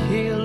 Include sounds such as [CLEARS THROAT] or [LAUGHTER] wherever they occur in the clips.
here,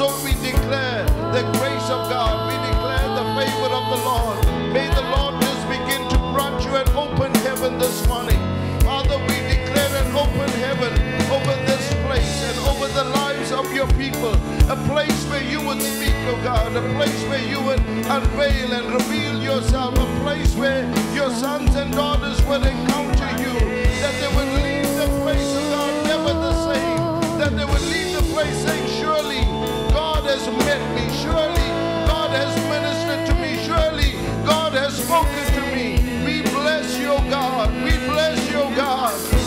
so we declare the grace of God, we declare the favor of the Lord. May the Lord just begin to grant you an open heaven this morning. Father, we declare an open heaven over this place and over the lives of your people. A place where you would speak, oh God. A place where you would unveil and reveal yourself. A place where your sons and daughters would encounter you. That they would leave the place, oh God, never the same. That they would leave the place saying, Surely has met me. Surely God has ministered to me. Surely God has spoken to me. We bless you, oh God. We bless you, oh God.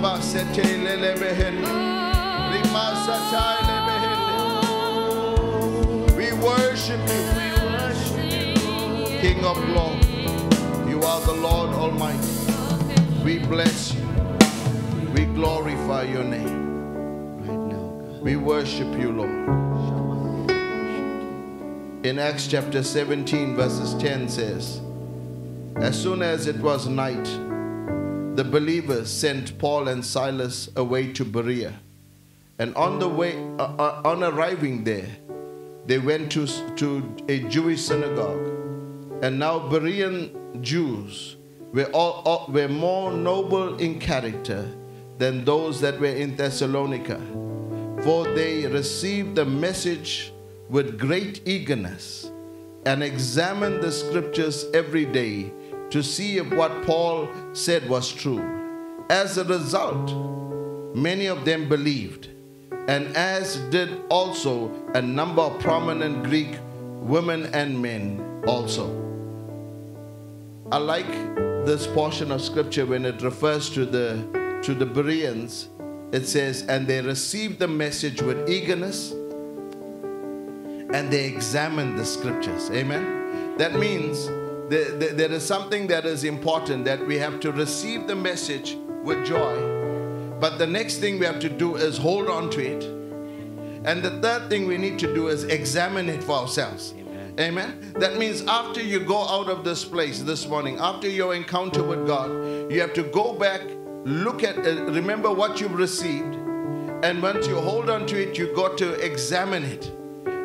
Limanda rabasete lelebehende. Limasata lebehende. We worship you, King of glory. You are the Lord Almighty. We bless you. We glorify your name. We worship you, Lord. In Acts chapter 17, verses 10 says, As soon as it was night, the believers sent Paul and Silas away to Berea. And on the way, uh, uh, on arriving there, they went to, to a Jewish synagogue. And now Berean Jews were, all, all- were more noble in character than those that were in Thessalonica, for they received the message with great eagerness and examined the scriptures every day to see if what Paul said was true. As a result, many of them believed, and as did also a number of prominent Greek women and men also. I like this portion of scripture when it refers to the to the Bereans. It says, and they received the message with eagerness and they examined the scriptures. Amen. That means there, there- there is something that is important that we have to receive the message with joy. But the next thing we have to do is hold on to it. And the third thing we need to do is examine it for ourselves. Amen. Amen. That means after you go out of this place this morning, after your encounter with God, you have to go back, look at, uh, remember what you've received, and once you hold on to it, you've got to examine it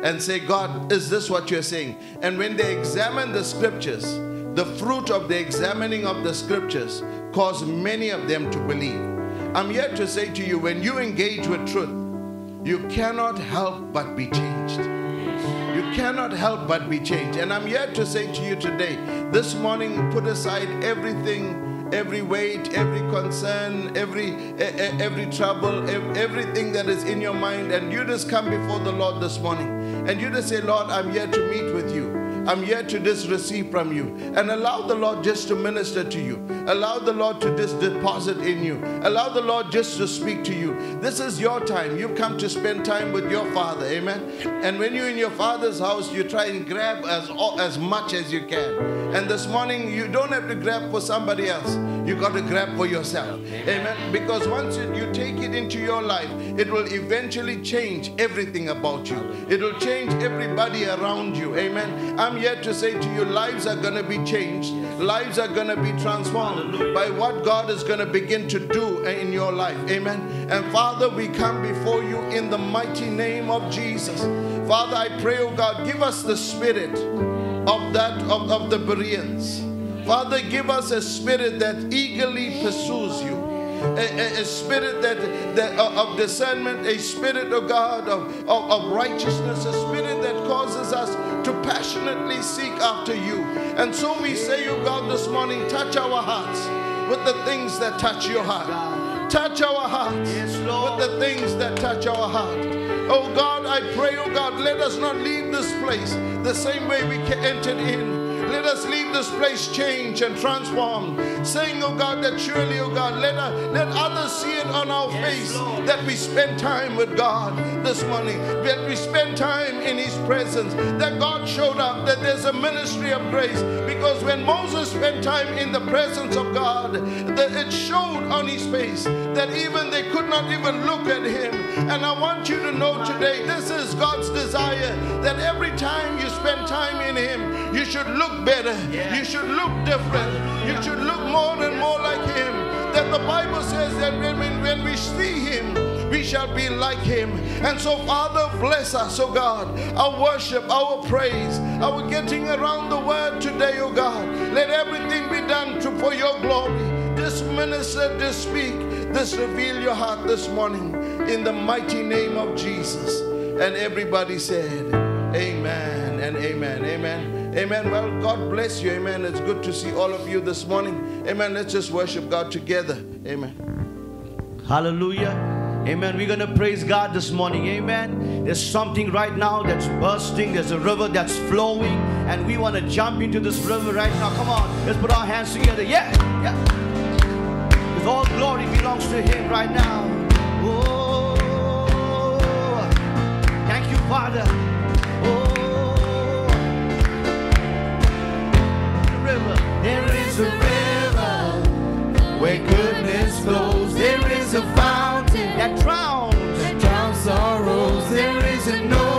and say, God, is this what you're saying? And when they examine the scriptures, the fruit of the examining of the scriptures caused many of them to believe. I'm here to say to you when you engage with truth, you cannot help but be changed. You cannot help but be changed. And I'm here to say to you today, this morning, put aside everything, every weight, every concern, every every trouble, everything that is in your mind, and you just come before the Lord this morning, and you just say, Lord, I'm here to meet with you. I'm here to just receive from you and allow the Lord just to minister to you. Allow the Lord to just deposit in you. Allow the Lord just to speak to you. This is your time. You've come to spend time with your Father. Amen. And when you're in your Father's house, you try and grab as, as much as you can. And this morning, you don't have to grab for somebody else. You got to grab for yourself. Amen. Because once you, you take it into your life, it will eventually change everything about you. It will change everybody around you. Amen. I'm here to say to you, lives are going to be changed. Lives are going to be transformed by what God is going to begin to do in your life. Amen. And Father, we come before you in the mighty name of Jesus. Father, I pray, oh God, give us the spirit of that of, of the Bereans. Father, give us a spirit that eagerly pursues you. A, a- a spirit that, that uh, of discernment, a spirit of God of, of, of righteousness, a spirit that causes us to passionately seek after you. And so we say, oh God, this morning, touch our hearts with the things that touch your heart. Touch our hearts with the things that touch our heart. Oh God, I pray, oh God, let us not leave this place the same way we entered in. Let us leave this place changed and transformed. Saying, oh God, that surely, oh God, let, uh, let others see it on our face that we spend time with God this morning, that we spend time in His presence, that God showed up, that there's a ministry of grace. Because when Moses spent time in the presence of God, that it showed on his face that even they could not even look at him. And I want you to know today, this is God's desire that every time you spend time in Him, you should look better. You should look different. You should look more and more like Him. That the Bible says that when, when, we see Him, we shall be like Him. And so, Father, bless us, oh God, our worship, our praise, our getting around the word today, oh God. Let everything be done to, for your glory. This minister, this speak, this reveal your heart this morning in the mighty name of Jesus. And everybody said, Amen and amen. Amen. Amen. Well, God bless you. Amen. It's good to see all of you this morning. Amen. Let's just worship God together. Amen. Hallelujah. Amen. We're going to praise God this morning. Amen. There's something right now that's bursting. There's a river that's flowing. And we want to jump into this river right now. Come on. Let's put our hands together. Yeah. Yeah. Because all glory belongs to Him right now. Oh. Thank you, Father. Where goodness flows. There is a fountain That drowns. that drowns sorrows. There is an ocean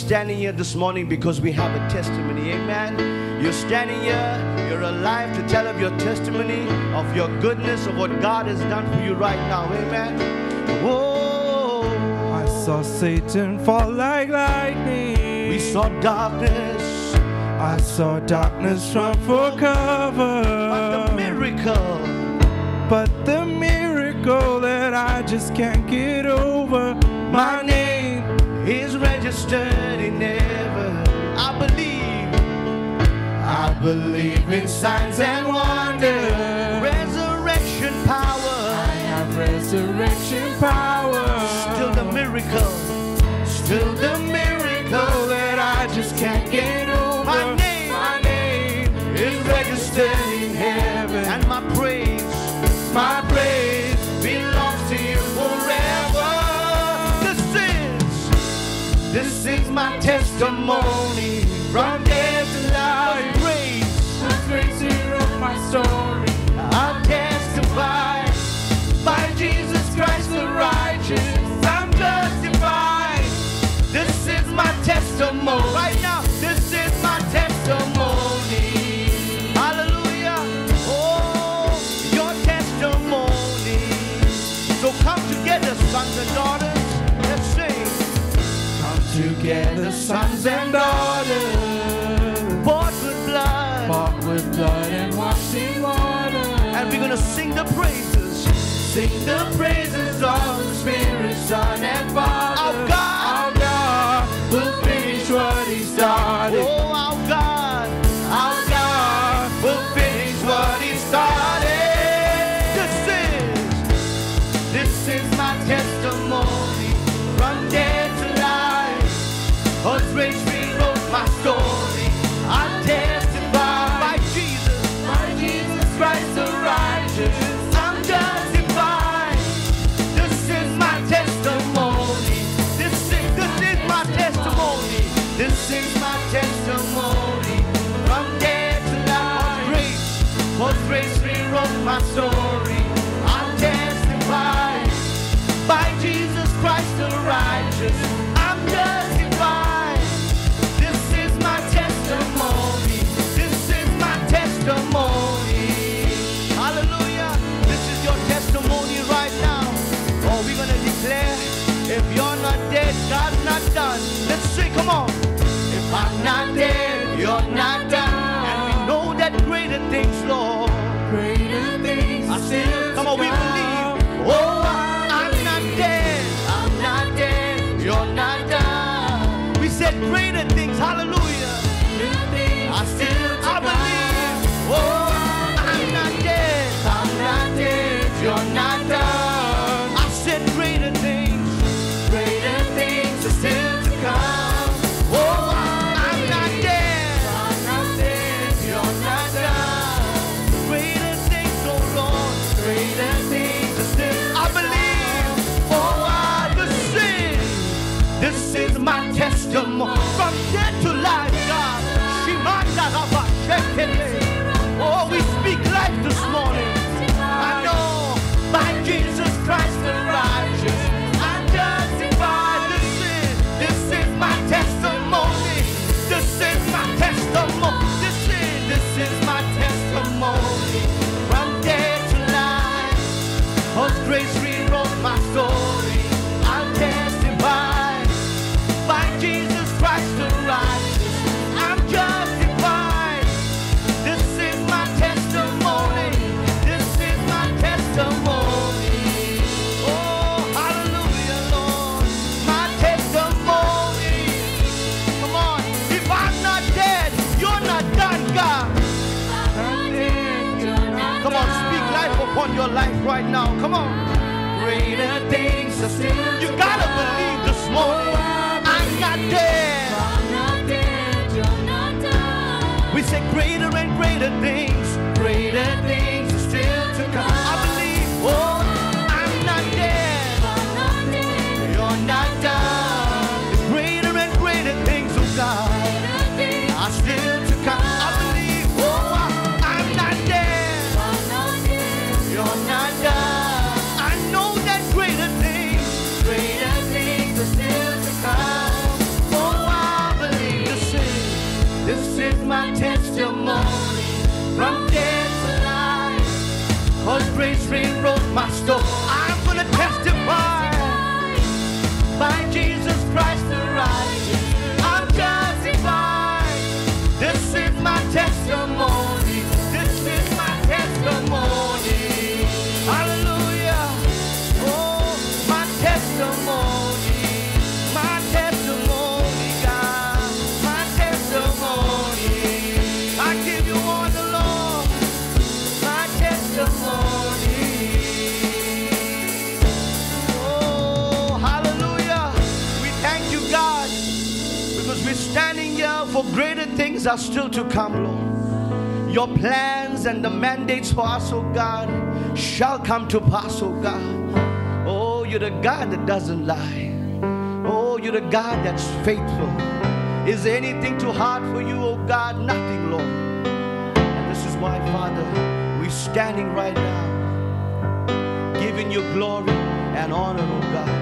standing here this morning because we have a testimony. Amen. You're standing here, you're alive to tell of your testimony, of your goodness, of what God has done for you right now. Amen. Whoa. I saw Satan fall like lightning. We saw darkness. I saw darkness run for cover. But the miracle. But the miracle that I just can't get over yesterday never. I believe, I believe in signs and wonders. Resurrection power, I have resurrection power. Still the miracle, still the testimony. You're not Oh, we speak life this morning. I know by Jesus Christ the righteous, I'm justified. This is, this is my testimony. This is my testimony. This is, this is my testimony. From dead to life, God's grace rewrote my soul. right now. Come on. Greater things are still. You gotta believe. things are still to come, Lord. Your plans and the mandates for us, oh God, shall come to pass, oh God. Oh, you're the God that doesn't lie. Oh, you're the God that's faithful. Is there anything too hard for you, oh God? Nothing, Lord. And this is why, Father, we're standing right now, giving you glory and honor, oh God.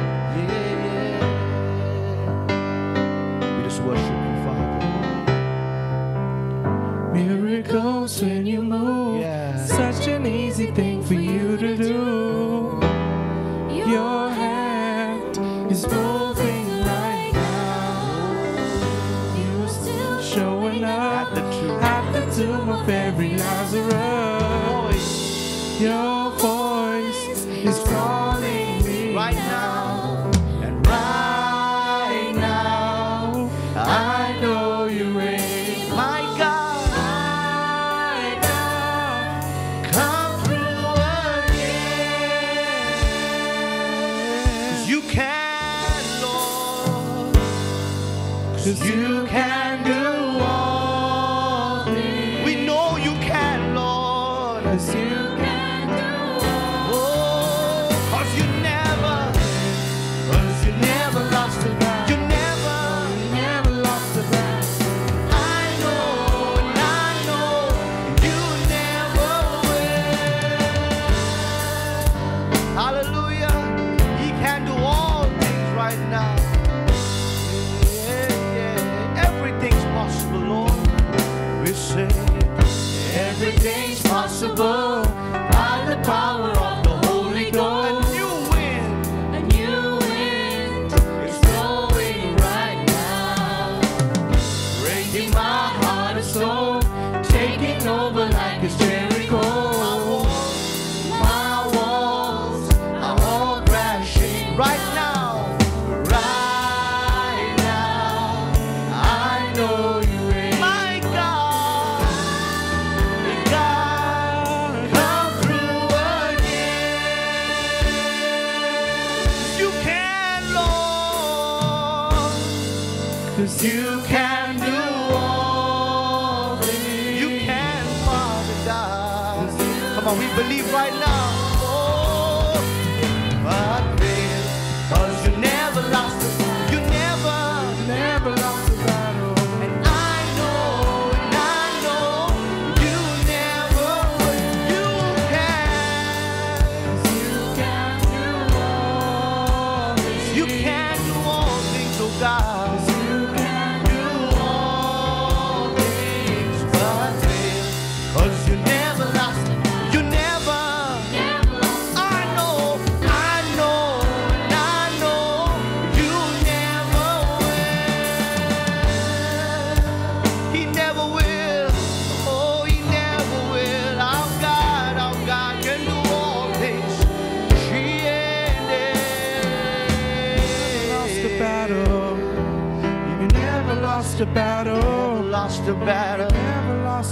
Goes when you move. Yeah. Such an easy thing for you to do. You're Zima.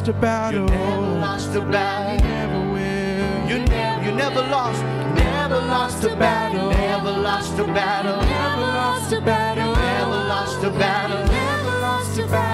lost a battle. You never lost a battle. You never will. You never, you never lost. Never lost a battle. Never lost a battle. Never lost a battle. Never lost a battle. Never lost a battle.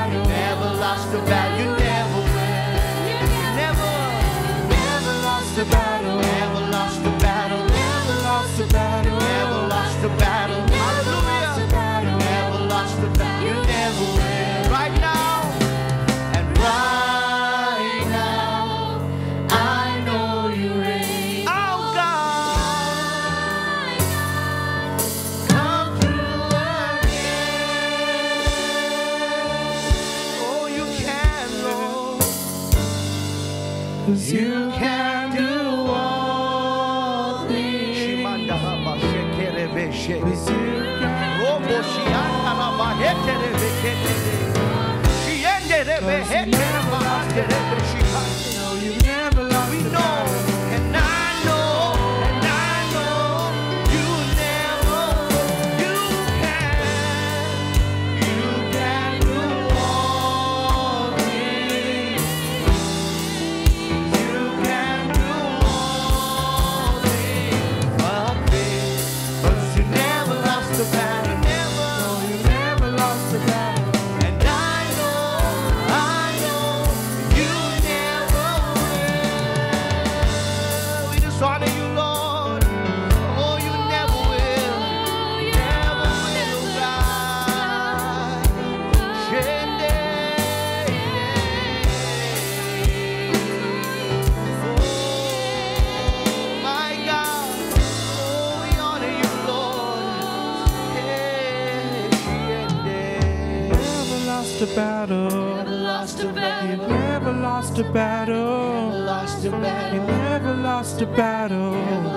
Lost a battle. Never lost a You battle. never lost a battle. Lost a You battle. never lost a battle.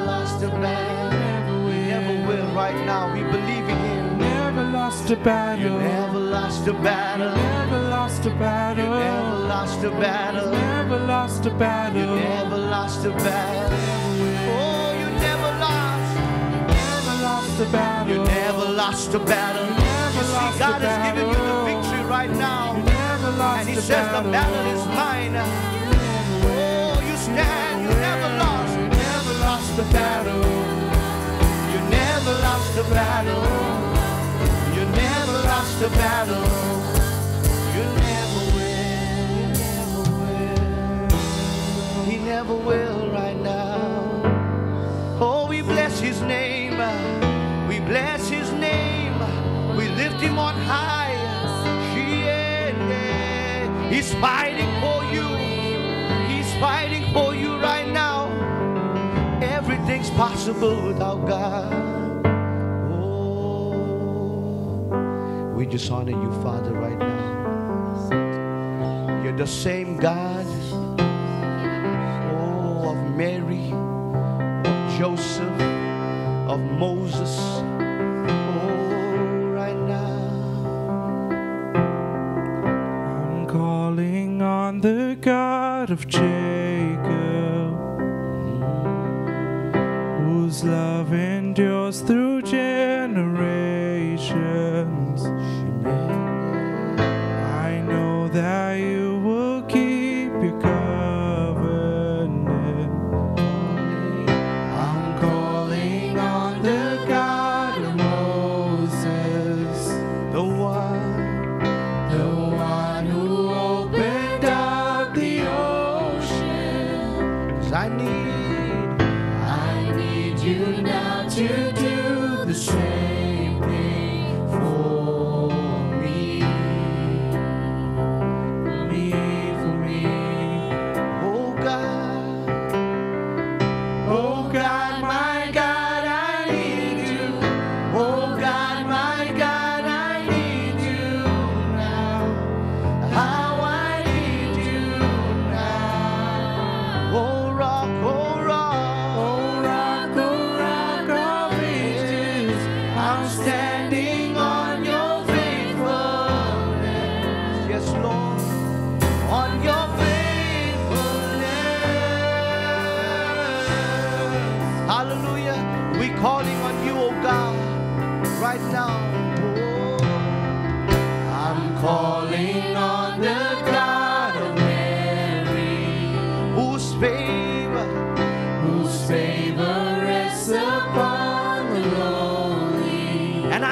lost a battle. Never Never will. right now. We believe in Him. Never lost a You battle. never lost a battle. Never lost a You battle. never lost a battle. Never lost a You battle. never lost a battle. Oh, you never lost. Never lost a battle. You never lost a battle. never You see, lost a God has given you the battle. Right now. And He says the battle is mine. Oh, you stand. You never lost. You never lost the battle. You never lost the battle. You never lost the battle. You never will. You never will. He never will right now. Oh, we bless His name. We bless His name. We lift Him on high. He's fighting for you. He's fighting for you right now. Everything's possible without God. Oh, we just honor you, Father, right now. You're the same God. Oh, of Mary, of Joseph, of Moses. God of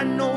I know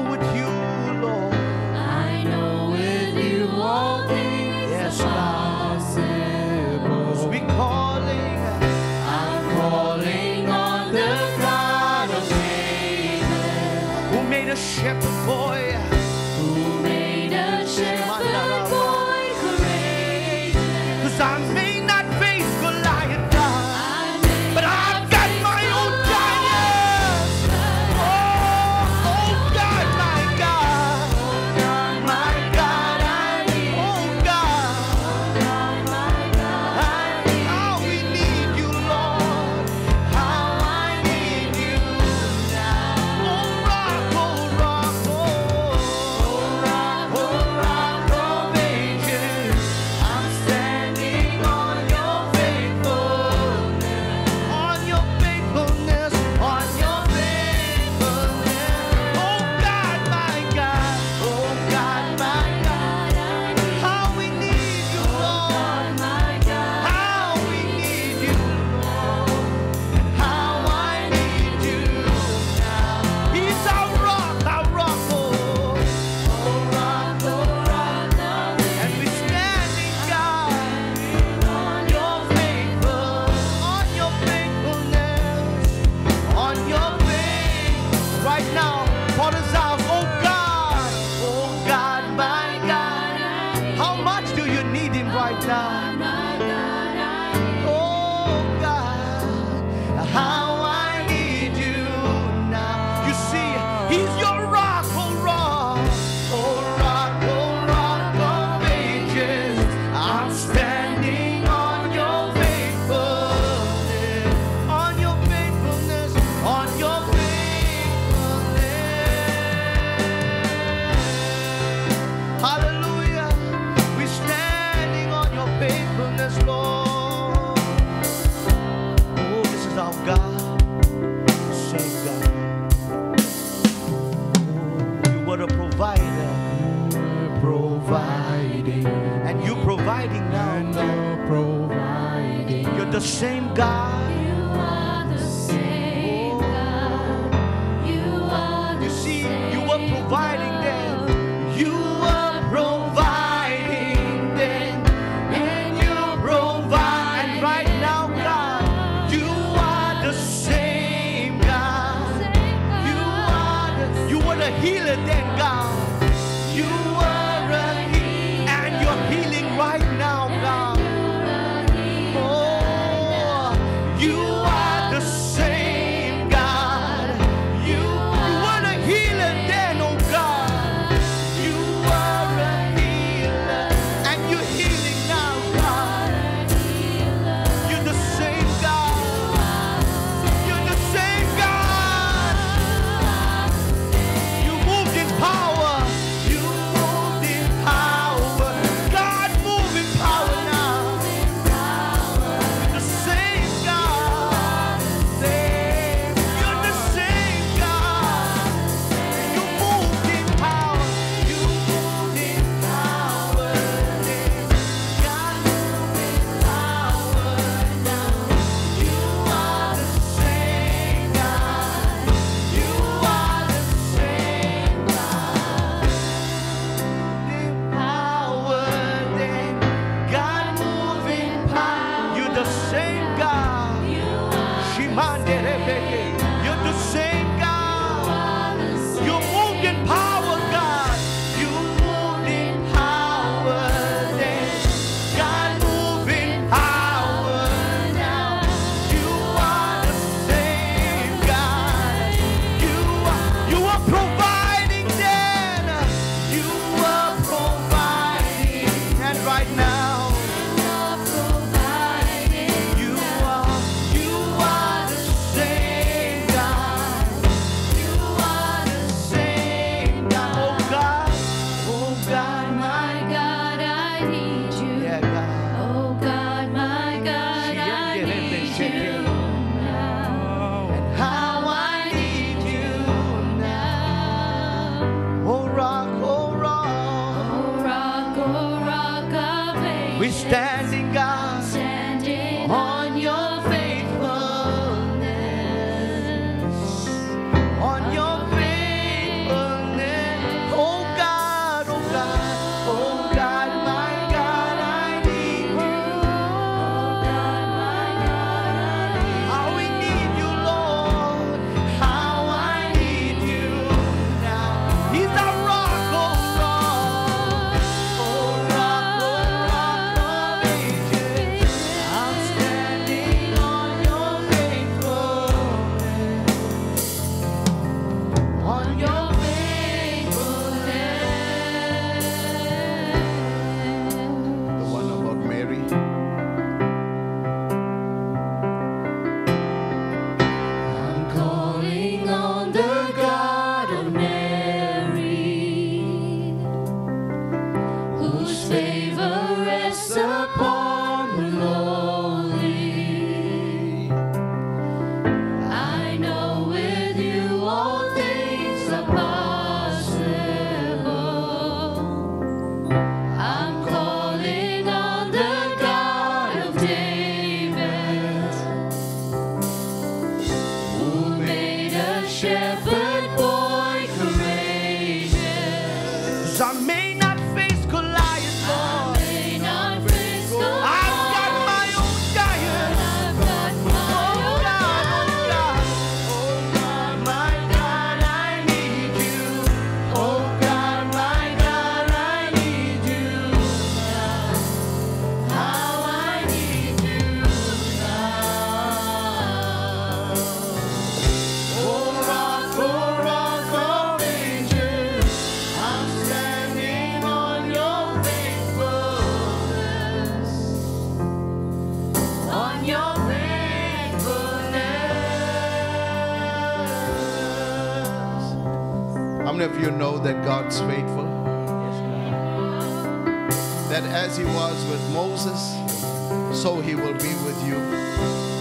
as He was with Moses, so He will be with you.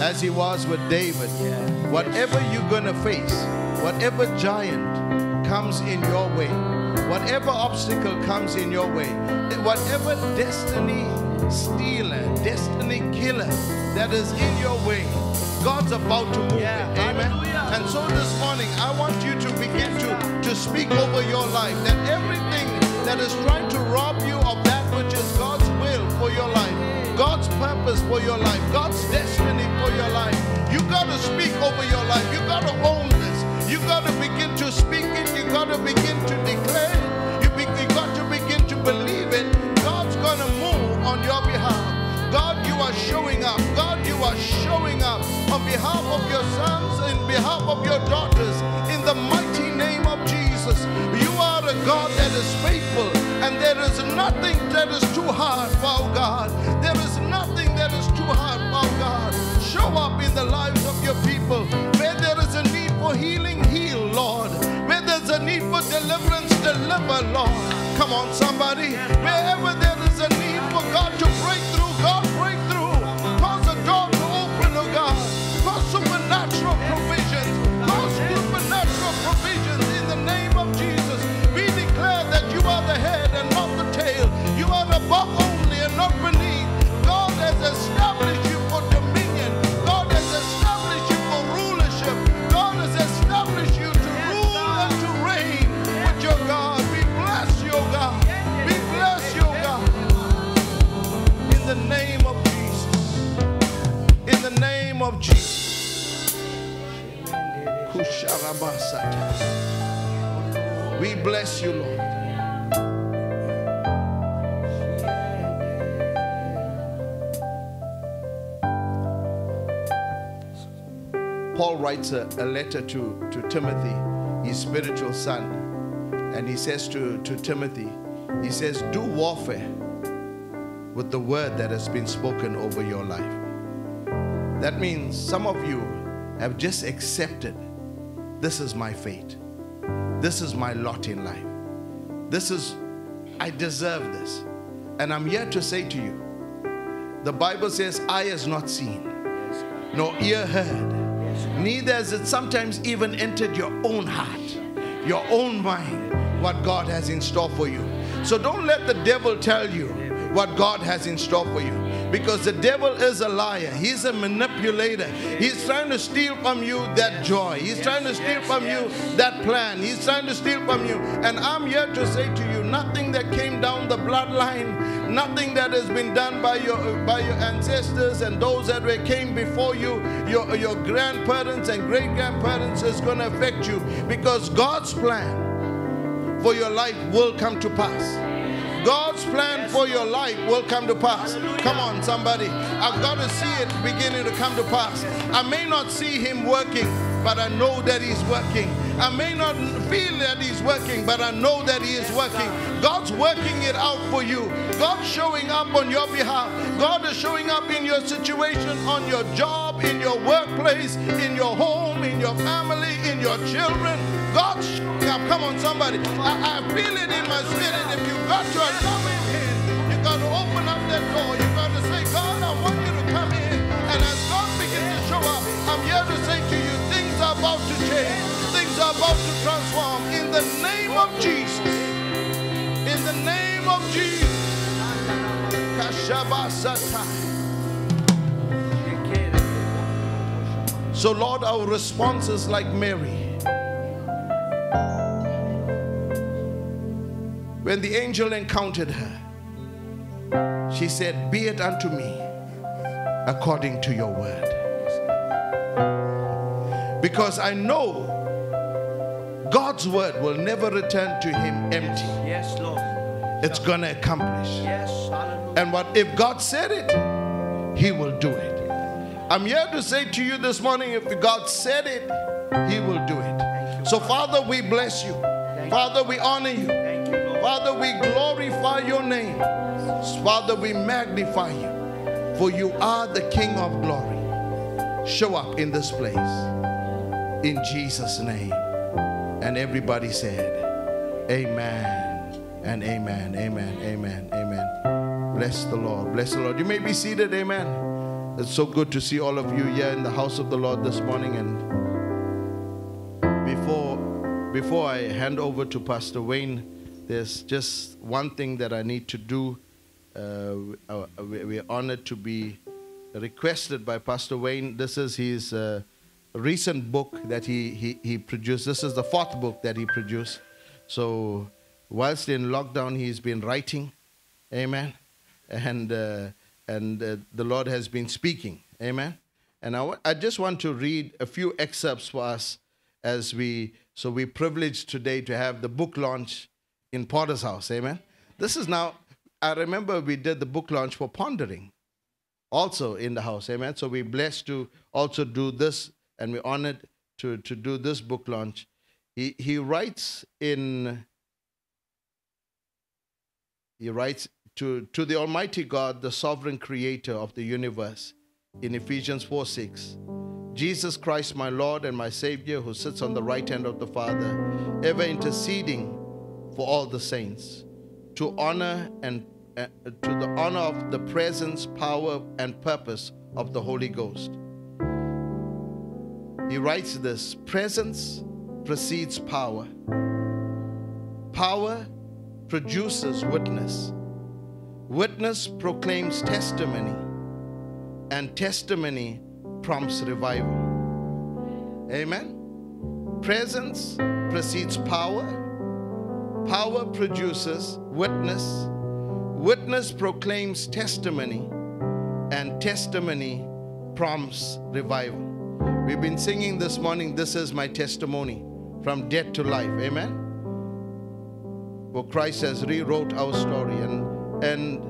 As He was with David, whatever you're going to face, whatever giant comes in your way, whatever obstacle comes in your way, whatever destiny stealer, destiny killer that is in your way, God's about to move Yeah, it. Amen. hallelujah. And so this morning, I want you to begin to, to speak over your life that everything that is trying to rob you of that purpose for your life, God's destiny for your life, you got to speak over your life. You got to own this. You got to begin to speak it. You got to begin to declare it. You, be, you got to begin to believe it. God's going to move on your behalf. God, you are showing up. God, you are showing up on behalf of your sons, in behalf of your daughters, in the mighty name of Jesus. You are a God that is faithful, and there is nothing that is too hard for our God. Show up in the lives of your people. Where there is a need for healing, heal, Lord. Where there's a need for deliverance, deliver, Lord. Come on, somebody. Wherever there is a need for God to break through, God break through. Cause a door to open, oh God. Cause supernatural provisions. Cause supernatural provisions in the name of Jesus. We declare that you are the head and not the tail. You are above only and not beneath. We bless you, Lord. Paul writes a, a letter to, to Timothy, his spiritual son, and he says to, to Timothy, he says, Do warfare with the word that has been spoken over your life. That means some of you have just accepted this is my fate, this is my lot in life, this is, I deserve this. And I'm here to say to you, the Bible says, Eye has not seen, nor ear heard, neither has it sometimes even entered your own heart, your own mind, what God has in store for you. So don't let the devil tell you what God has in store for you. Because the devil is a liar. He's a manipulator. He's trying to steal from you that joy. He's trying to steal from you that plan. He's trying to steal from you. And I'm here to say to you, nothing that came down the bloodline, nothing that has been done by your by your ancestors and those that were came before you, your, your grandparents and great grandparents is going to affect you. Because God's plan for your life will come to pass. God's plan for your life will come to pass. Come on, somebody. I've got to see it beginning to come to pass. I may not see Him working, but I know that He's working. I may not feel that He's working, but I know that He is working. God's working it out for you. God's showing up on your behalf. God is showing up in your situation, on your job, in your workplace, in your home, in your family, in your children. Showing up. Come on, somebody. I, I feel it in my spirit. If you got allow Him in, you got to open up that door. You got to say, God, I want you to come in. And as God begins to show up, I'm here to say to you, things are about to change. Things are about to transform. In the name of Jesus. In the name of Jesus. So, Lord, our response is like Mary. When the angel encountered her, she said, Be it unto me according to your word. Because I know God's word will never return to him empty. Yes, Lord. It's going to accomplish. Yes, hallelujah. And what if God said it, He will do it. I'm here to say to you this morning if God said it, He will do it. So, Father, we bless you. Father, we honor you. Thank you, Lord. Father, we glorify your name. Father, we magnify you. For you are the King of glory. Show up in this place. In Jesus' name. And everybody said, Amen. And amen. Amen. Amen. Amen. Bless the Lord. Bless the Lord. You may be seated. Amen. It's so good to see all of you here in the house of the Lord this morning. And before I hand over to Pastor Wayne, there's just one thing that I need to do. Uh, uh we're honored to be requested by Pastor Wayne. This is his uh, recent book that he, he, he produced. This is the fourth book that he produced. So, whilst in lockdown, he's been writing. Amen. And, uh, and uh, the Lord has been speaking. Amen. And I, w- I just want to read a few excerpts for us as we, so we're privileged today to have the book launch in Potter's House. Amen. This is now, I remember we did the book launch for Pondering also in the house. Amen. So we're blessed to also do this and we're honored to, to do this book launch. He, he writes in, he writes to, to the Almighty God, the sovereign creator of the universe, in Ephesians 4 6. Jesus Christ, my Lord and my Savior, who sits on the right hand of the Father, ever interceding for all the saints, to honor and uh, to the honor of the presence, power, and purpose of the Holy Ghost he writes this presence precedes power. Power produces witness. Witness proclaims testimony, and testimony prompts revival. Amen. Presence precedes power. Power produces witness. Witness proclaims testimony, and testimony prompts revival. We've been singing this morning, This is my testimony from death to life. Amen. For Christ has rewrote our story. And, and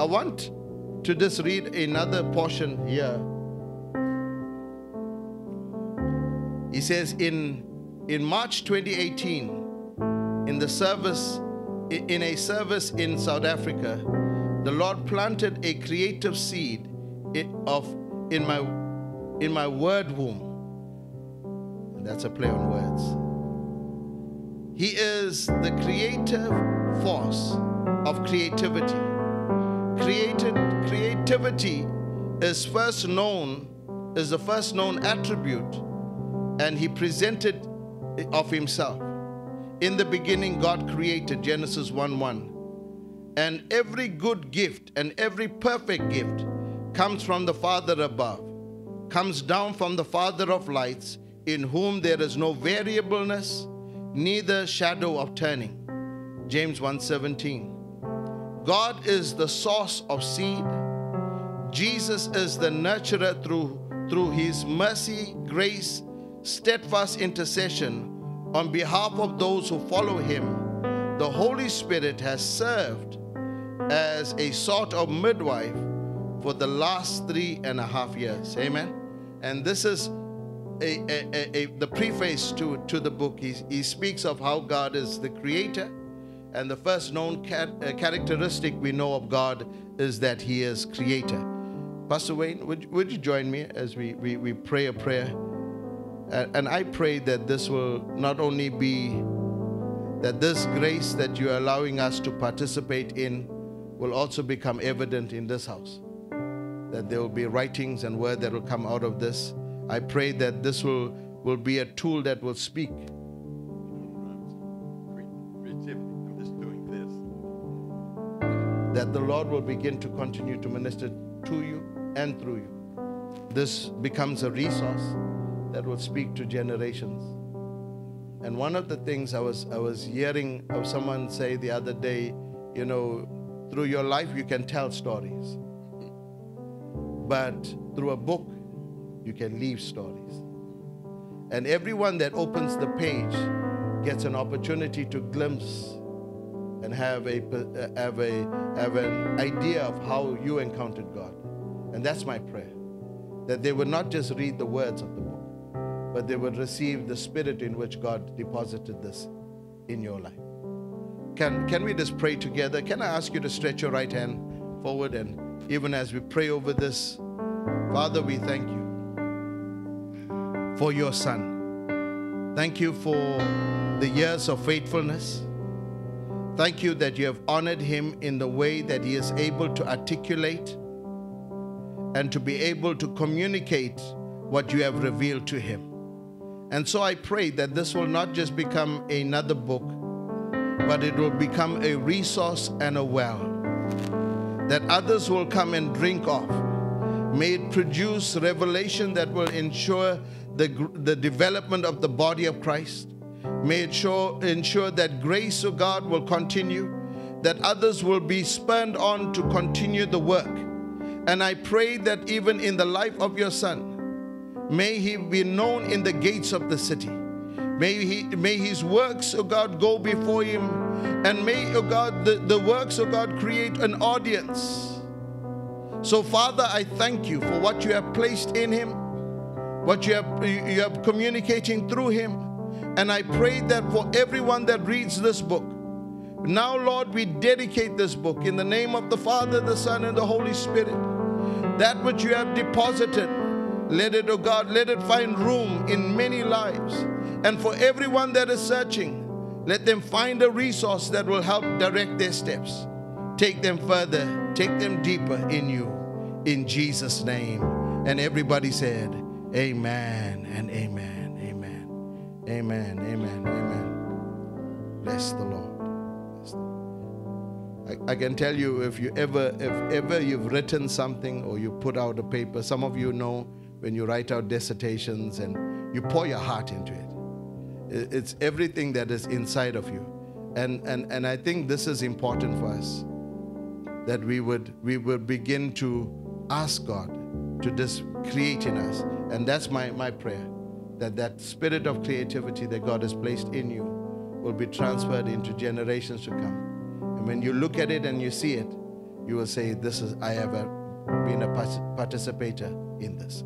I want to just read another portion here. He says in, in March 2018, in the service, in a service in South Africa, the Lord planted a creative seed of in my in my word womb. And that's a play on words. He is the creative force of creativity. Created creativity is first known, is the first known attribute, and he presented of himself. In the beginning, God created Genesis 1 1. And every good gift and every perfect gift comes from the Father above comes down from the Father of lights, in whom there is no variableness, neither shadow of turning. James 1:17. God is the source of seed. Jesus is the nurturer through, through his mercy, grace, steadfast intercession on behalf of those who follow him. The Holy Spirit has served as a sort of midwife for the last three and a half years. Amen. And this is a, a, a, the preface to, to the book. He, he speaks of how God is the creator. And the first known cat, uh, characteristic we know of God is that he is creator. Pastor Wayne, would, would you join me as we, we, we pray a prayer? Uh, and I pray that this will not only be that this grace that you're allowing us to participate in will also become evident in this house that there will be writings and word that will come out of this. I pray that this will, will be a tool that will speak. That the Lord will begin to continue to minister to you and through you. This becomes a resource that will speak to generations. And one of the things I was I was hearing of someone say the other day, you know, through your life you can tell stories. But through a book, you can leave stories. And everyone that opens the page gets an opportunity to glimpse and have a have a have an idea of how you encountered God. And that's my prayer. That they would not just read the words of the book, but they would receive the spirit in which God deposited this in your life. Can can we just pray together? Can I ask you to stretch your right hand forward and even as we pray over this, Father, we thank you for your Son. Thank you for the years of faithfulness. Thank you that you have honored him in the way that he is able to articulate and to be able to communicate what you have revealed to him. And so I pray that this will not just become another book, but it will become a resource and a well that others will come and drink of. May it produce revelation that will ensure the, the development of the body of Christ. May it show, ensure that grace of God will continue, that others will be spurned on to continue the work. And I pray that even in the life of your son, may he be known in the gates of the city. May, he, may his works, oh God, go before him. And may, oh God, the, the works of God create an audience. So, Father, I thank you for what you have placed in him, what you have, you have communicating through him. And I pray that for everyone that reads this book, now, Lord, we dedicate this book in the name of the Father, the Son, and the Holy Spirit. That which you have deposited, let it, oh God, let it find room in many lives. And for everyone that is searching, let them find a resource that will help direct their steps. Take them further, take them deeper in you. In Jesus' name. And everybody said, Amen and amen. Amen. Amen. Amen. Amen. Bless the Lord. I can tell you if you ever if ever you've written something or you put out a paper, some of you know when you write out dissertations and you pour your heart into it. It- It's everything that is inside of you. And and and I think this is important for us that we would we would begin to ask God to just create in us. And that's my, my prayer. That that spirit of creativity that God has placed in you will be transferred into generations to come. And when you look at it and you see it, you will say, This is I have uh, been a participator in this.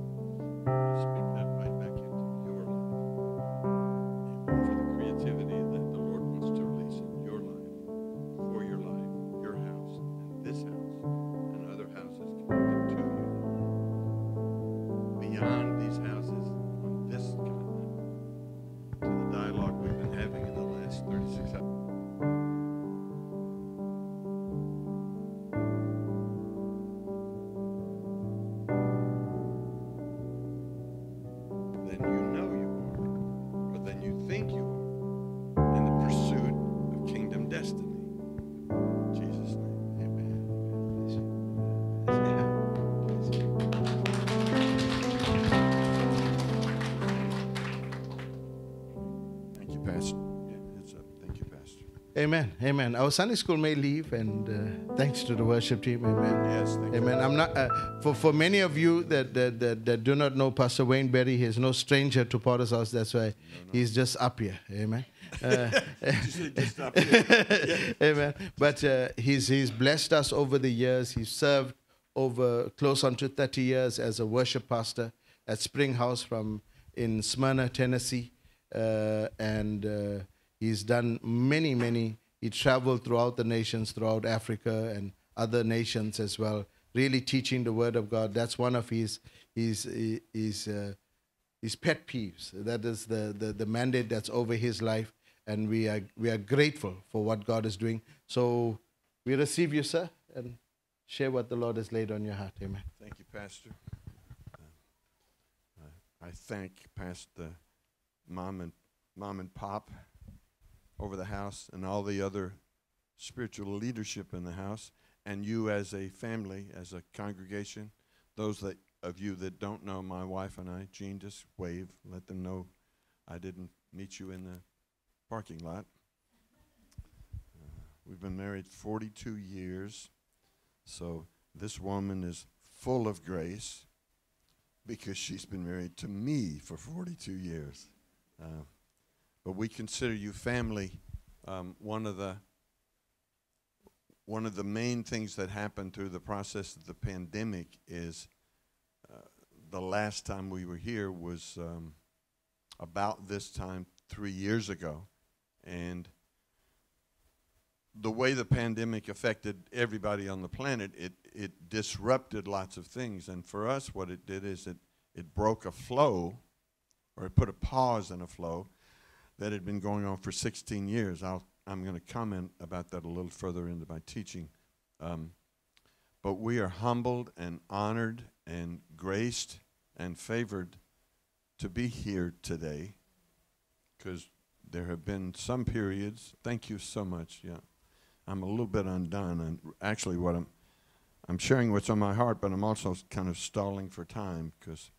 Amen. Amen. Our Sunday school may leave, and uh, thanks to the worship team. Amen. Yes, thank you. Amen. I'm not uh, for for many of you that, that that that do not know Pastor Wayne Berry. He's no stranger to Potter's house. That's why he's just up here. Amen. [LAUGHS] Uh, Just stop here. [LAUGHS] Amen. But uh, he's he's blessed us over the years. He's served over close on to 30 years as a worship pastor at Spring House from in Smyrna, Tennessee, uh, and uh, he's done many many. He traveled throughout the nations, throughout Africa and other nations as well, really teaching the word of God. That's one of his his his. Uh, his pet peeves. That is the, the, the mandate that's over his life, and we are we are grateful for what God is doing. So we receive you, sir, and share what the Lord has laid on your heart. Amen. Thank you, Pastor. Uh, I thank Pastor Mom and Mom and Pop over the house and all the other spiritual leadership in the house, and you as a family, as a congregation. Those that of you that don't know my wife and I, Jean, just wave. Let them know I didn't meet you in the parking lot. Uh, we've been married 42 years. So this woman is full of grace because she's been married to me for 42 years. Uh, but we consider you family. Um, one of the one of the main things that happened through the process of the pandemic is uh, the last time we were here was um, about this time three years ago, and the way the pandemic affected everybody on the planet, it, it disrupted lots of things. And for us, what it did is it, it broke a flow, or it put a pause in a flow that had been going on for 16 years. I'll I'm going to comment about that a little further into my teaching. Um, but we are humbled and honored and graced and favored to be here today because there have been some periods. Thank you so much. Yeah, I'm a little bit undone, and actually, what I'm I'm sharing what's on my heart, but I'm also kind of stalling for time because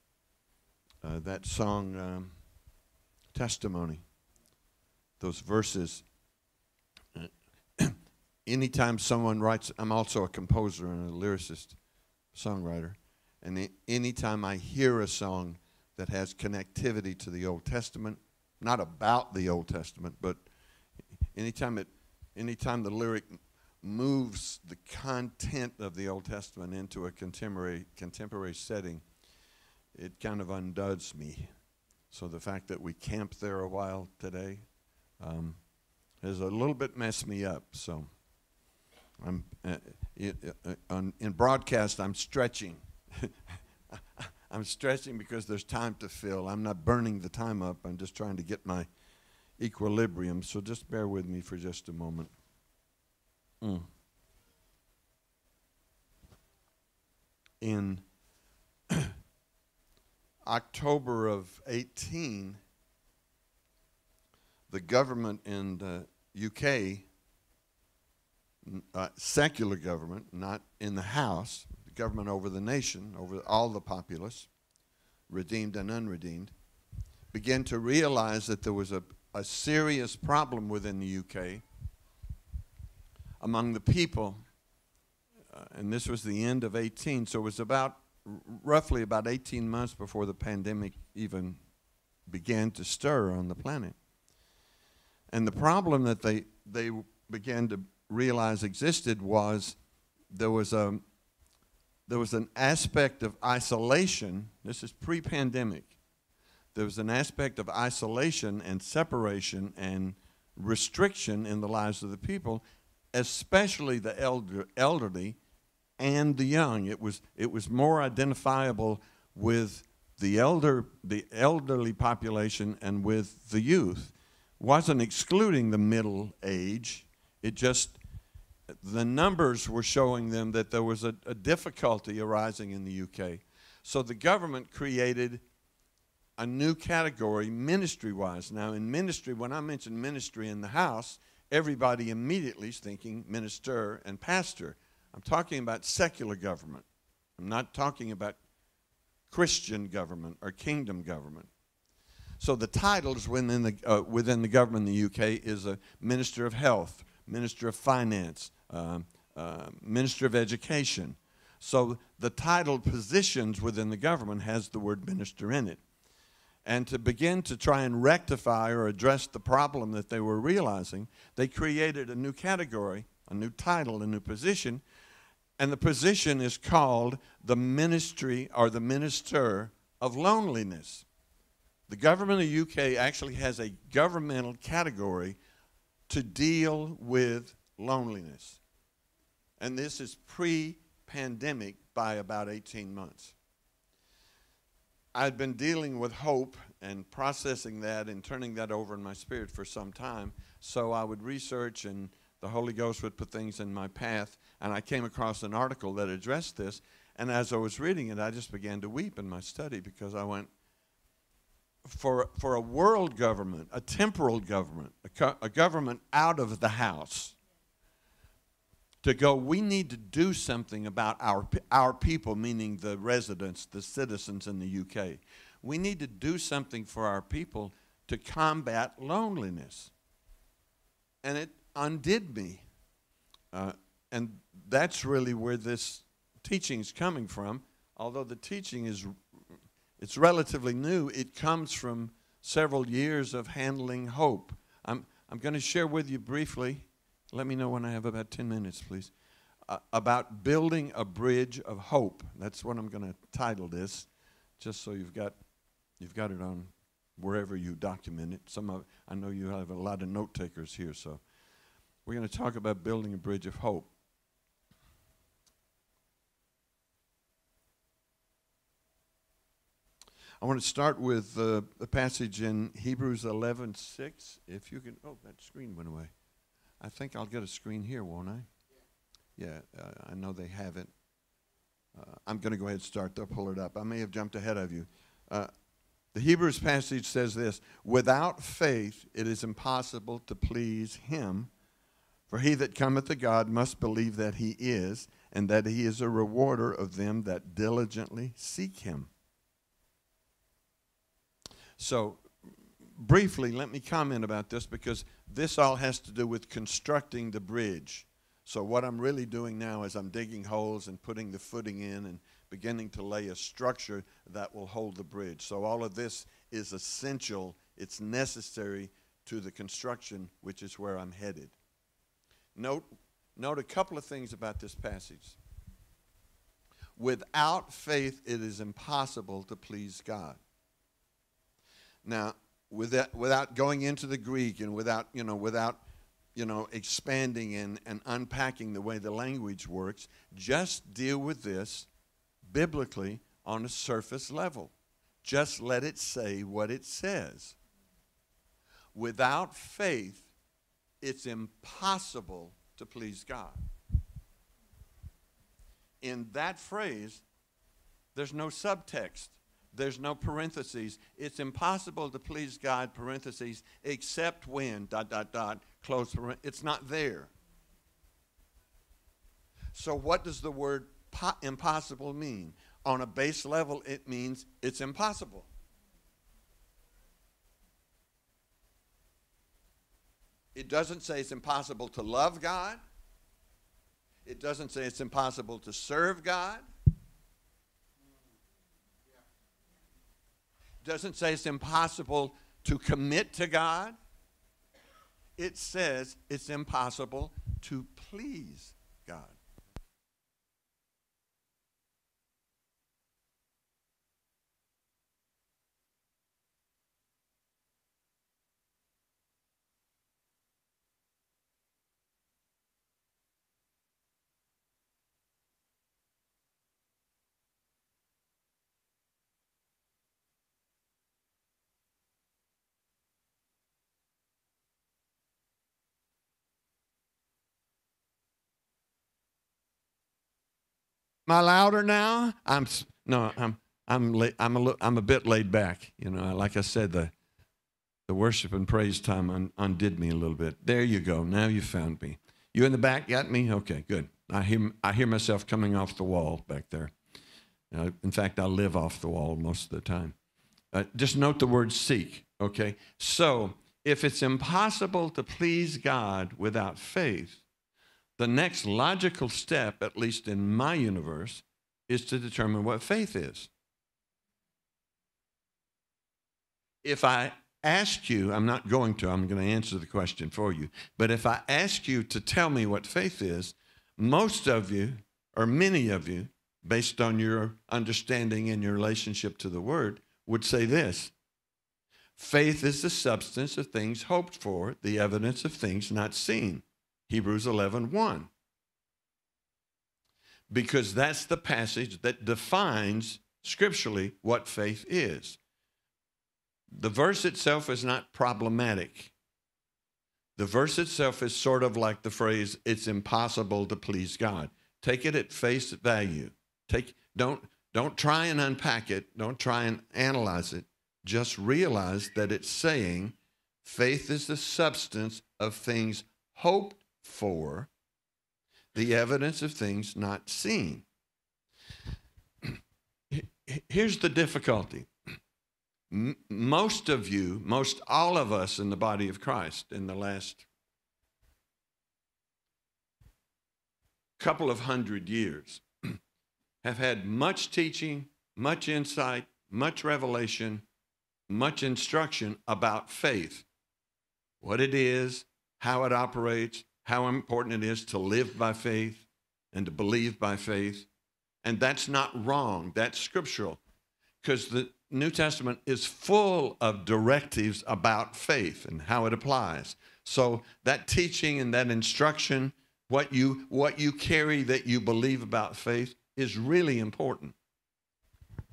uh, that song, um, testimony, those verses. [CLEARS THROAT] anytime someone writes, I'm also a composer and a lyricist, songwriter, and anytime I hear a song that has connectivity to the Old Testament, not about the Old Testament, but anytime it, anytime the lyric moves the content of the Old Testament into a contemporary contemporary setting, it kind of undoes me. So the fact that we camped there a while today um, has a little bit messed me up. So I'm uh, it, uh, on, in broadcast. I'm stretching. [LAUGHS] I'm stretching because there's time to fill. I'm not burning the time up. I'm just trying to get my equilibrium. So just bear with me for just a moment. Mm. In [CLEARS THROAT] October of 18, the government in the UK, uh, secular government, not in the House, the government over the nation, over all the populace, redeemed and unredeemed, began to realize that there was a, a serious problem within the UK among the people. Uh, and this was the end of 18, so it was about roughly about 18 months before the pandemic even began to stir on the planet. And the problem that they, they began to realize existed was there was, a, there was an aspect of isolation. This is pre pandemic. There was an aspect of isolation and separation and restriction in the lives of the people especially the elder, elderly and the young. It was, it was more identifiable with the elder, the elderly population and with the youth. Wasn't excluding the middle age. It just the numbers were showing them that there was a, a difficulty arising in the UK. So the government created a new category ministry wise. Now, in ministry, when I mention ministry in the house, everybody immediately is thinking minister and pastor. I'm talking about secular government. I'm not talking about Christian government or kingdom government. So the titles within the, uh, within the government in the UK is a Minister of Health, Minister of Finance, uh, uh, Minister of Education. So the title positions within the government has the word minister in it and to begin to try and rectify or address the problem that they were realizing, they created a new category, a new title, a new position, and the position is called the ministry or the minister of loneliness. The government of the UK actually has a governmental category to deal with loneliness. And this is pre pandemic by about 18 months. I'd been dealing with hope and processing that and turning that over in my spirit for some time. So I would research, and the Holy Ghost would put things in my path. And I came across an article that addressed this. And as I was reading it, I just began to weep in my study because I went, for, for a world government, a temporal government, a, a government out of the house, to go, we need to do something about our, our people, meaning the residents, the citizens in the UK. We need to do something for our people to combat loneliness. And it undid me. Uh, and that's really where this teaching is coming from. Although the teaching is it's relatively new, it comes from several years of handling hope. I'm, I'm going to share with you briefly let me know when I have about 10 minutes, please. Uh, about building a bridge of hope. That's what I'm going to title this, just so you've got, you've got it on wherever you document it. Some of, I know you have a lot of note takers here, so we're going to talk about building a bridge of hope. I want to start with uh, the passage in Hebrews 11:6. If you can, oh, that screen went away. I think I'll get a screen here, won't I? Yeah, uh, I know they have it. Uh, I'm going to go ahead and start. They'll pull it up. I may have jumped ahead of you. Uh, the Hebrews passage says this Without faith, it is impossible to please him. For he that cometh to God must believe that he is, and that he is a rewarder of them that diligently seek him. So, briefly, let me comment about this because this all has to do with constructing the bridge. So, what I'm really doing now is I'm digging holes and putting the footing in and beginning to lay a structure that will hold the bridge. So, all of this is essential, it's necessary to the construction, which is where I'm headed. Note, note a couple of things about this passage. Without faith, it is impossible to please God. Now, without, without going into the Greek and without, you know, without, you know, expanding and, and unpacking the way the language works, just deal with this biblically on a surface level. Just let it say what it says. Without faith, it's impossible to please God. In that phrase, there's no subtext. There's no parentheses. It's impossible to please God, parentheses, except when, dot, dot, dot, close. It's not there. So, what does the word po- impossible mean? On a base level, it means it's impossible. It doesn't say it's impossible to love God. It doesn't say it's impossible to serve God. Doesn't say it's impossible to commit to God. It says it's impossible to please God. Am I louder now? I'm no, I'm I'm I'm a I'm a bit laid back. You know, like I said, the the worship and praise time un, undid me a little bit. There you go. Now you found me. You in the back got me? Okay, good. I hear I hear myself coming off the wall back there. Uh, in fact, I live off the wall most of the time. Uh, just note the word seek. Okay, so if it's impossible to please God without faith, the next logical step, at least in my universe, is to determine what faith is. If I ask you, I'm not going to, I'm going to answer the question for you, but if I ask you to tell me what faith is, most of you, or many of you, based on your understanding and your relationship to the Word, would say this Faith is the substance of things hoped for, the evidence of things not seen. Hebrews 11 1. Because that's the passage that defines scripturally what faith is. The verse itself is not problematic. The verse itself is sort of like the phrase, it's impossible to please God. Take it at face value. Take, don't, don't try and unpack it. Don't try and analyze it. Just realize that it's saying faith is the substance of things hoped for the evidence of things not seen. Here's the difficulty. Most of you, most all of us in the body of Christ in the last couple of hundred years [CLEARS THROAT] have had much teaching, much insight, much revelation, much instruction about faith what it is, how it operates, how important it is to live by faith and to believe by faith. And that's not wrong, that's scriptural. Because the New Testament is full of directives about faith and how it applies. So that teaching and that instruction, what you what you carry that you believe about faith is really important.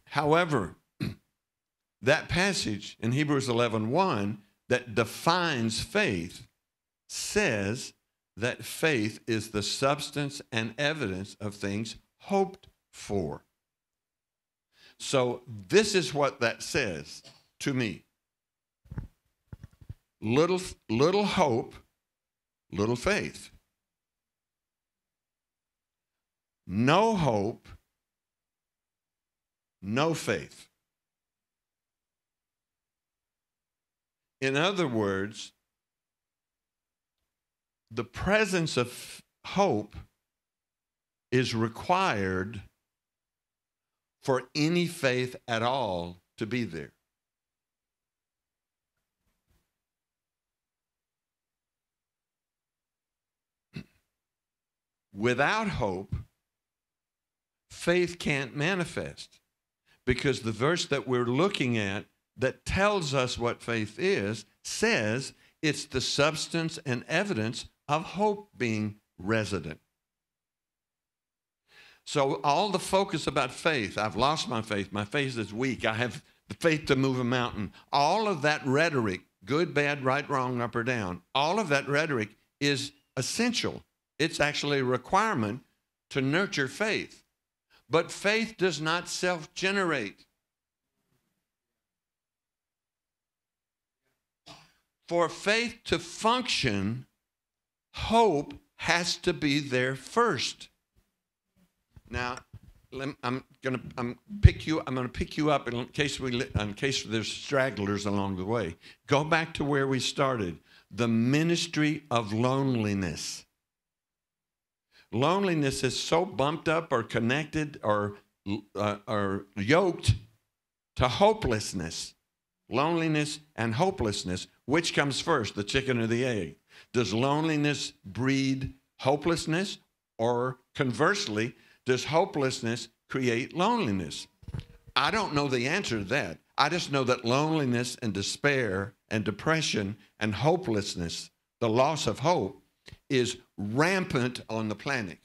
However, [CLEARS THROAT] that passage in Hebrews 11:1 that defines faith says that faith is the substance and evidence of things hoped for. So, this is what that says to me little, little hope, little faith. No hope, no faith. In other words, the presence of hope is required for any faith at all to be there. Without hope, faith can't manifest because the verse that we're looking at that tells us what faith is says it's the substance and evidence of hope being resident. So, all the focus about faith, I've lost my faith, my faith is weak, I have the faith to move a mountain, all of that rhetoric, good, bad, right, wrong, up or down, all of that rhetoric is essential. It's actually a requirement to nurture faith. But faith does not self generate. For faith to function, hope has to be there first. Now, I'm gonna I'm pick you I'm gonna pick you up in case we in case there's stragglers along the way. Go back to where we started. The ministry of loneliness. Loneliness is so bumped up or connected or uh, or yoked to hopelessness. Loneliness and hopelessness. Which comes first, the chicken or the egg? Does loneliness breed hopelessness, or conversely, does hopelessness create loneliness? I don't know the answer to that. I just know that loneliness and despair and depression and hopelessness, the loss of hope, is rampant on the planet.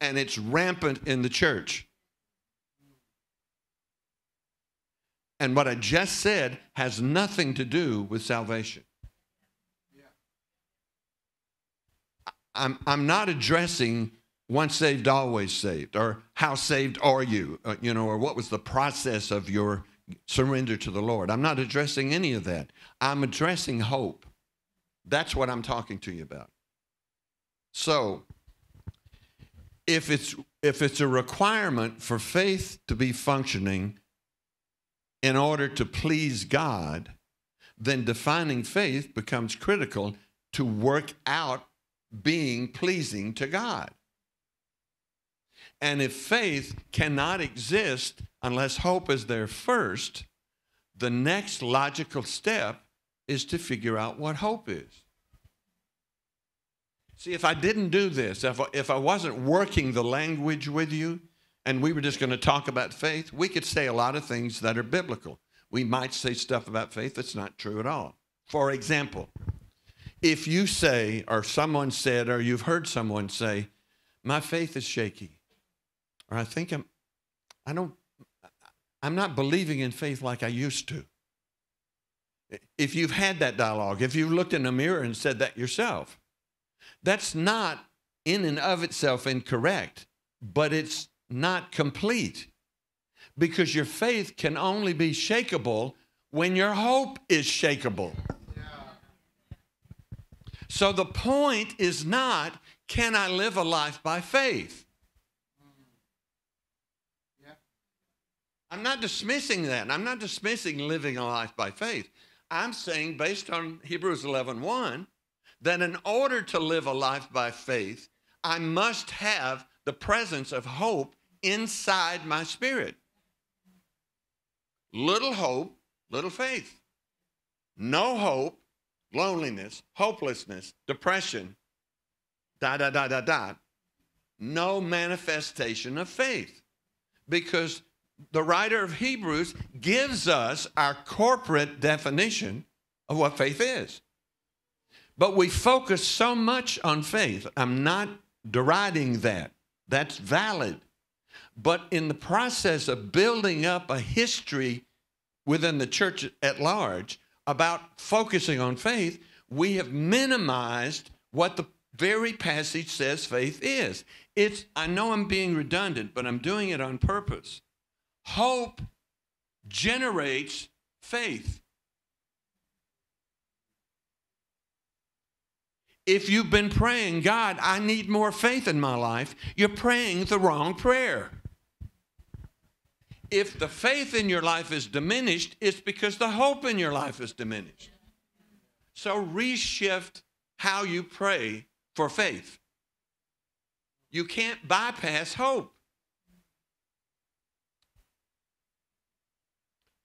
And it's rampant in the church. And what I just said has nothing to do with salvation. I'm, I'm not addressing once saved, always saved, or how saved are you, uh, you know, or what was the process of your surrender to the Lord. I'm not addressing any of that. I'm addressing hope. That's what I'm talking to you about. So, if it's if it's a requirement for faith to be functioning in order to please God, then defining faith becomes critical to work out being pleasing to God. And if faith cannot exist unless hope is there first, the next logical step is to figure out what hope is. See, if I didn't do this, if I, if I wasn't working the language with you, and we were just going to talk about faith, we could say a lot of things that are biblical. We might say stuff about faith that's not true at all. For example, if you say, or someone said, or you've heard someone say, my faith is shaky, or I think I'm, I don't, I'm not believing in faith like I used to. If you've had that dialogue, if you've looked in the mirror and said that yourself, that's not in and of itself incorrect, but it's not complete because your faith can only be shakable when your hope is shakable. So the point is not, can I live a life by faith? I'm not dismissing that. I'm not dismissing living a life by faith. I'm saying, based on Hebrews 11 1, that in order to live a life by faith, I must have the presence of hope inside my spirit. Little hope, little faith. No hope, loneliness, hopelessness, depression, da da da da da. No manifestation of faith. Because the writer of Hebrews gives us our corporate definition of what faith is. But we focus so much on faith. I'm not deriding that, that's valid. But in the process of building up a history within the church at large about focusing on faith, we have minimized what the very passage says faith is. It's I know I'm being redundant, but I'm doing it on purpose. Hope generates faith. If you've been praying, God, I need more faith in my life, you're praying the wrong prayer. If the faith in your life is diminished, it's because the hope in your life is diminished. So reshift how you pray for faith. You can't bypass hope.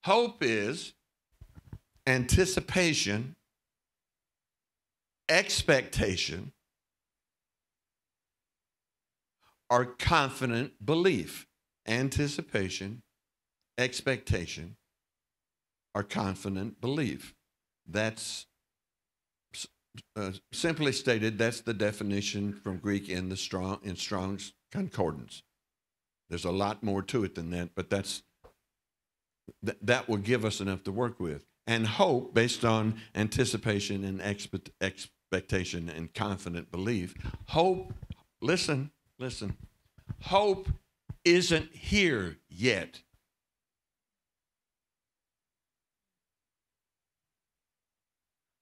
Hope is anticipation, expectation, or confident belief. Anticipation, expectation, or confident belief. That's uh, simply stated, that's the definition from Greek in the strong in Strong's concordance. There's a lot more to it than that, but that's th- that will give us enough to work with. And hope, based on anticipation and expect- expectation and confident belief, hope. Listen, listen. Hope isn't here yet.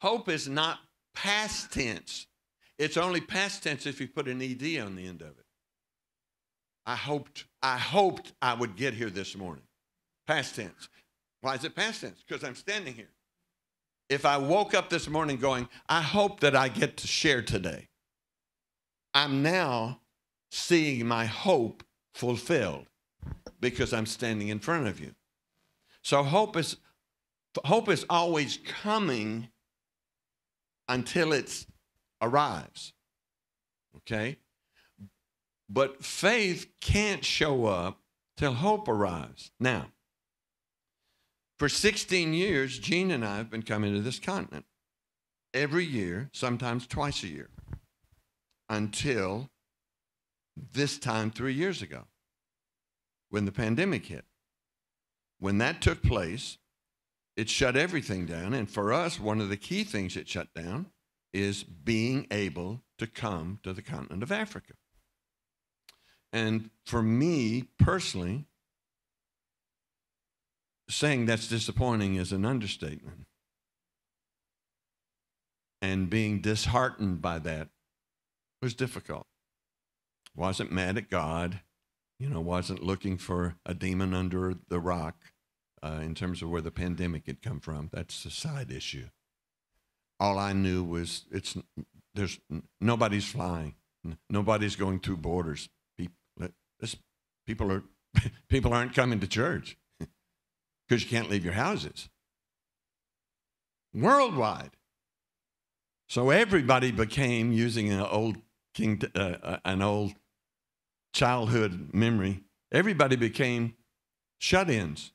Hope is not past tense. It's only past tense if you put an ed on the end of it. I hoped I hoped I would get here this morning. Past tense. Why is it past tense? Because I'm standing here. If I woke up this morning going, I hope that I get to share today. I'm now seeing my hope fulfilled because I'm standing in front of you. So hope is hope is always coming until it arrives. Okay? But faith can't show up till hope arrives. Now, for 16 years, Gene and I have been coming to this continent every year, sometimes twice a year, until this time three years ago when the pandemic hit. When that took place, it shut everything down. And for us, one of the key things it shut down is being able to come to the continent of Africa. And for me personally, saying that's disappointing is an understatement. And being disheartened by that was difficult. Wasn't mad at God, you know, wasn't looking for a demon under the rock uh, in terms of where the pandemic had come from. That's a side issue. All I knew was it's there's nobody's flying, nobody's going through borders. People, people are [LAUGHS] people aren't coming to church [LAUGHS] because you can't leave your houses. Worldwide. So everybody became using an old king, uh, uh an old childhood memory. Everybody became shut-ins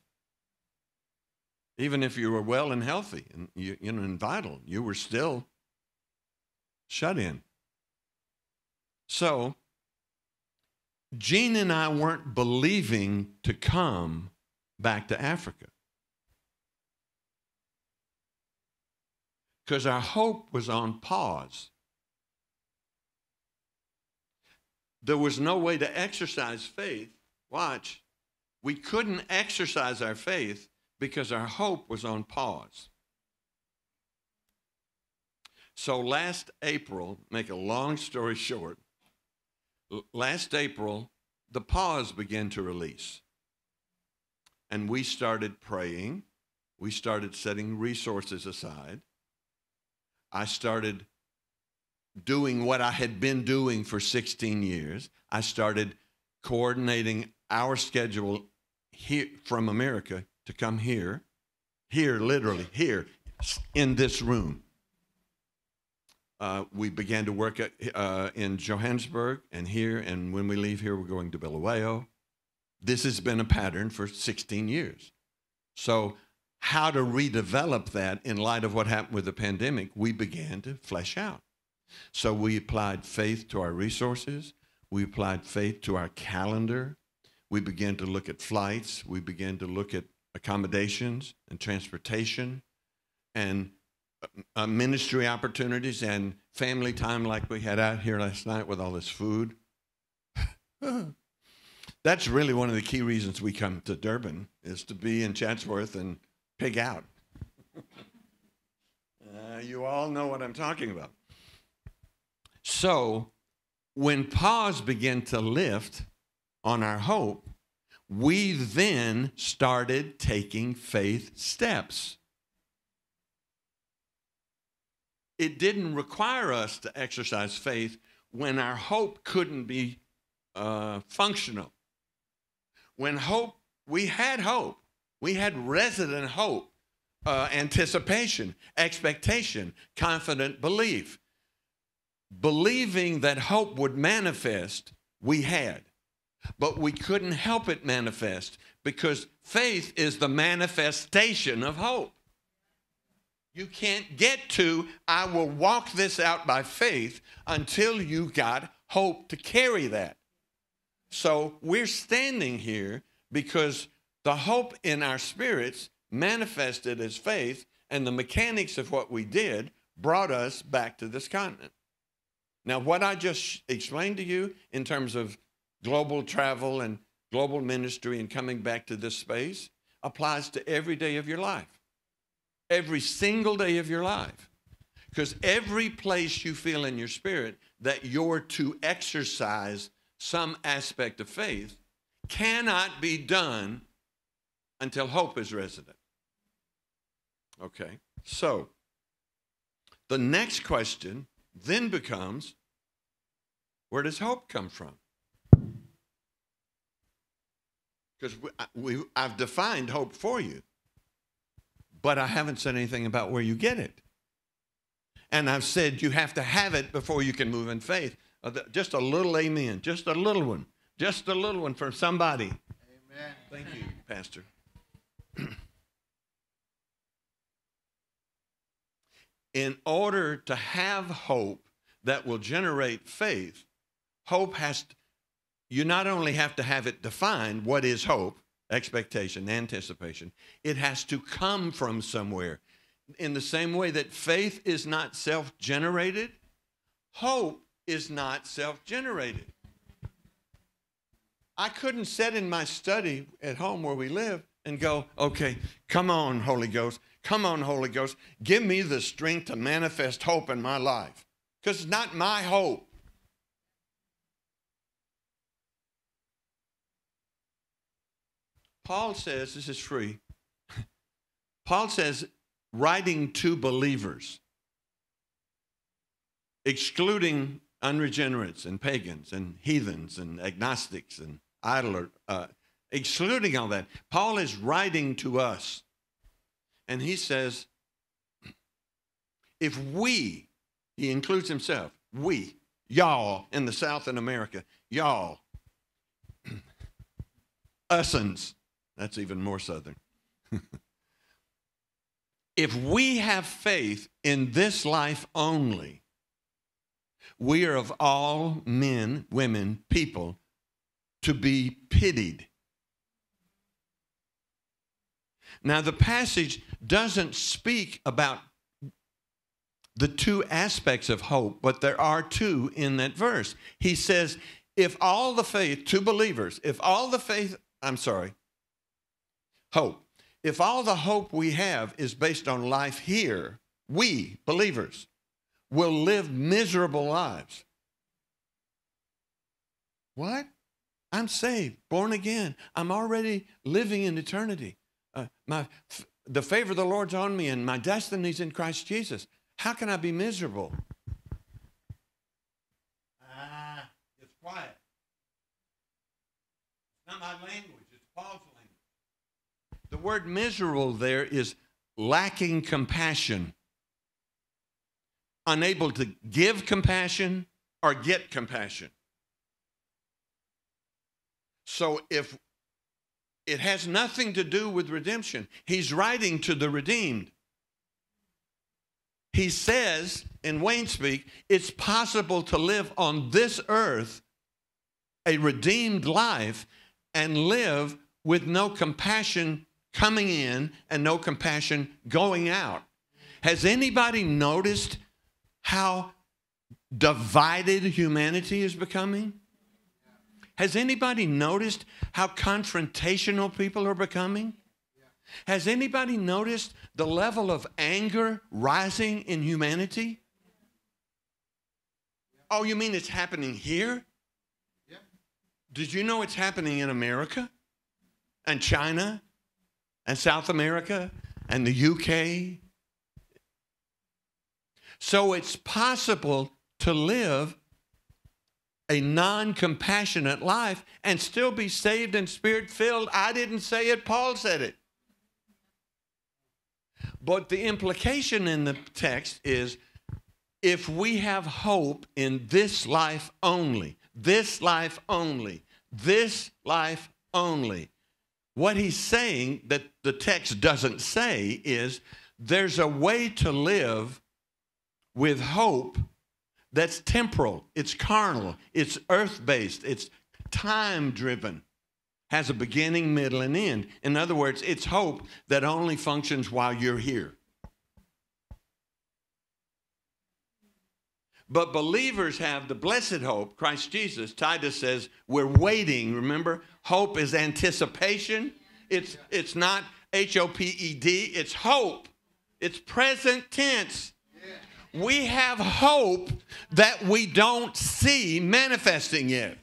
even if you were well and healthy and you, you know and vital, you were still shut in. So Gene and I weren't believing to come back to Africa. Because our hope was on pause. There was no way to exercise faith. Watch. We couldn't exercise our faith because our hope was on pause. So last April, make a long story short, last April, the pause began to release. And we started praying. We started setting resources aside. I started doing what I had been doing for 16 years. I started coordinating our schedule here from America to come here, here, literally, here, in this room. Uh, we began to work at, uh, in Johannesburg and here, and when we leave here, we're going to Bulawayo. This has been a pattern for 16 years. So, how to redevelop that in light of what happened with the pandemic, we began to flesh out. So, we applied faith to our resources, we applied faith to our calendar, we began to look at flights, we began to look at accommodations and transportation. And uh, ministry opportunities and family time like we had out here last night with all this food. [SIGHS] That's really one of the key reasons we come to Durban is to be in Chatsworth and pig out. uh, you all know what I'm talking about. So, when pause began to lift on our hope, we then started taking faith steps. It didn't require us to exercise faith when our hope couldn't be uh, functional. When hope, we had hope, we had resident hope, uh, anticipation, expectation, confident belief. Believing that hope would manifest, we had. But we couldn't help it manifest because faith is the manifestation of hope. You can't get to, I will walk this out by faith until you got hope to carry that. So we're standing here because the hope in our spirits manifested as faith, and the mechanics of what we did brought us back to this continent. Now, what I just explained to you in terms of global travel and global ministry and coming back to this space applies to every day of your life. Every single day of your life. Because every place you feel in your spirit that you're to exercise some aspect of faith cannot be done until hope is resident. Okay, so the next question then becomes where does hope come from? Because we, we, I've defined hope for you, but I haven't said anything about where you get it. And I've said you have to have it before you can move in faith. Uh, just a little amen, just a little one, just a little one from somebody. Amen. Thank you, Pastor. [CLEARS THROAT] in order to have hope that will generate faith, hope has to, you not only have to have it defined what is hope, expectation, anticipation, it has to come from somewhere. In the same way that faith is not self generated, hope is not self generated. I couldn't sit in my study at home where we live and go, okay, come on, Holy Ghost, come on, Holy Ghost, give me the strength to manifest hope in my life. Because it's not my hope. Paul says, this is free. Paul says, writing to believers, excluding unregenerates and pagans and heathens and agnostics and idler, uh, excluding all that. Paul is writing to us. And he says, if we, he includes himself, we, y'all in the South in America, y'all, [CLEARS THROAT] usins, that's even more Southern. [LAUGHS] if we have faith in this life only, we are of all men, women, people to be pitied. Now, the passage doesn't speak about the two aspects of hope, but there are two in that verse. He says, if all the faith, two believers, if all the faith, I'm sorry, hope, if all the hope we have is based on life here, we, believers, will live miserable lives. What? I'm saved, born again. I'm already living in eternity. Uh, my, the favor of the Lord's on me, and my destiny's in Christ Jesus. How can I be miserable? Ah, it's quiet. It's not my language, it's Paul's. The word miserable there is lacking compassion, unable to give compassion or get compassion. So if it has nothing to do with redemption, he's writing to the redeemed. He says in Wayne speak, it's possible to live on this earth a redeemed life and live with no compassion coming in and no compassion going out. Has anybody noticed how divided humanity is becoming? Has anybody noticed how confrontational people are becoming? Has anybody noticed the level of anger rising in humanity? Oh, you mean it's happening here? Did you know it's happening in America and China and South America and the UK? So it's possible to live a non compassionate life and still be saved and spirit filled. I didn't say it, Paul said it. But the implication in the text is if we have hope in this life only, this life only, this life only, what he's saying that the text doesn't say is there's a way to live with hope that's temporal, it's carnal, it's earth based, it's time driven, has a beginning, middle, and end. In other words, it's hope that only functions while you're here. But believers have the blessed hope, Christ Jesus. Titus says, we're waiting. Remember, hope is anticipation. It's, it's not H O P E D, it's hope. It's present tense we have hope that we don't see manifesting yet.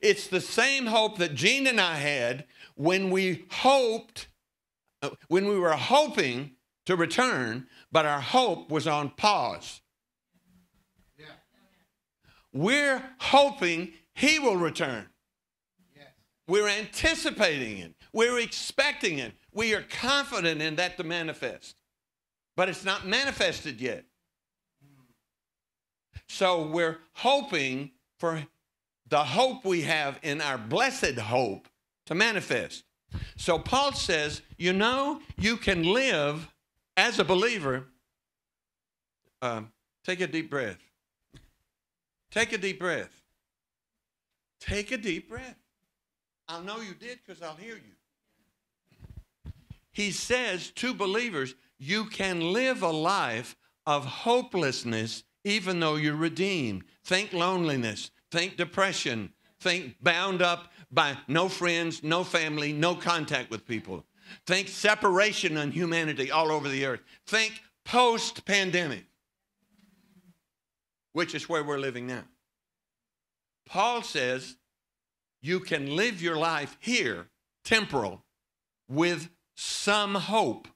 It's the same hope that Gene and I had when we hoped, uh, when we were hoping to return, but our hope was on pause. We're hoping he will return. We're anticipating it. We're expecting it. We are confident in that to manifest. But it's not manifested yet. So we're hoping for the hope we have in our blessed hope to manifest. So Paul says, you know, you can live as a believer. Uh, take a deep breath. Take a deep breath. Take a deep breath. I'll know you did because I'll hear you. He says to believers, you can live a life of hopelessness even though you're redeemed. Think loneliness, think depression, think bound up by no friends, no family, no contact with people. Think separation and humanity all over the earth. Think post pandemic, which is where we're living now. Paul says you can live your life here, temporal, with some hope,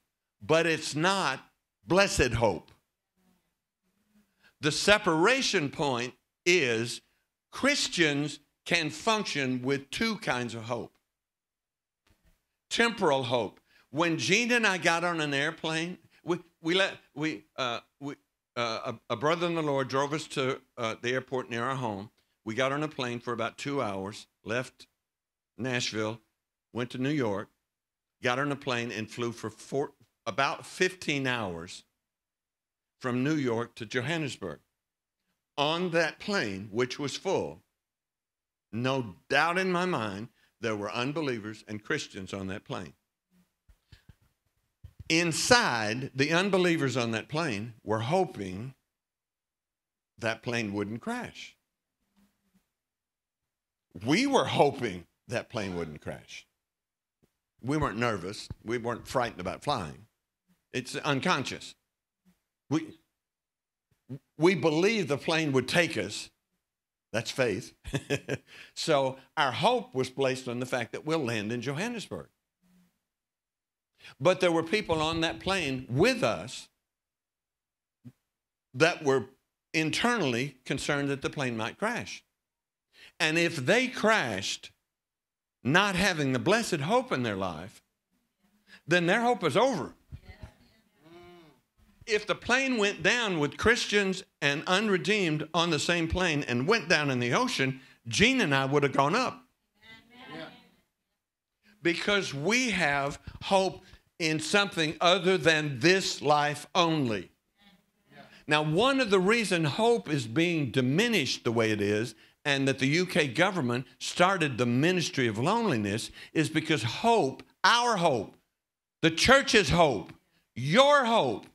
but it's not blessed hope. The separation point is Christians can function with two kinds of hope temporal hope. When Gene and I got on an airplane, we, we let we uh, we uh, a, a, brother in the Lord drove us to uh, the airport near our home. We got on a plane for about two hours, left Nashville, went to New York, got on a plane and flew for four, about 15 hours from New York to Johannesburg. On that plane, which was full, no doubt in my mind, there were unbelievers and Christians on that plane. Inside, the unbelievers on that plane were hoping that plane wouldn't crash. We were hoping that plane wouldn't crash. We weren't nervous. We weren't frightened about flying. It's unconscious. We, we believed the plane would take us. That's faith. [LAUGHS] so our hope was placed on the fact that we'll land in Johannesburg. But there were people on that plane with us that were internally concerned that the plane might crash. And if they crashed, not having the blessed hope in their life, then their hope is over if the plane went down with Christians and unredeemed on the same plane and went down in the ocean, Gene and I would have gone up. Because we have hope in something other than this life only. Now, one of the reasons hope is being diminished the way it is, and that the UK government started the ministry of loneliness, is because hope, our hope, the church's hope, your hope,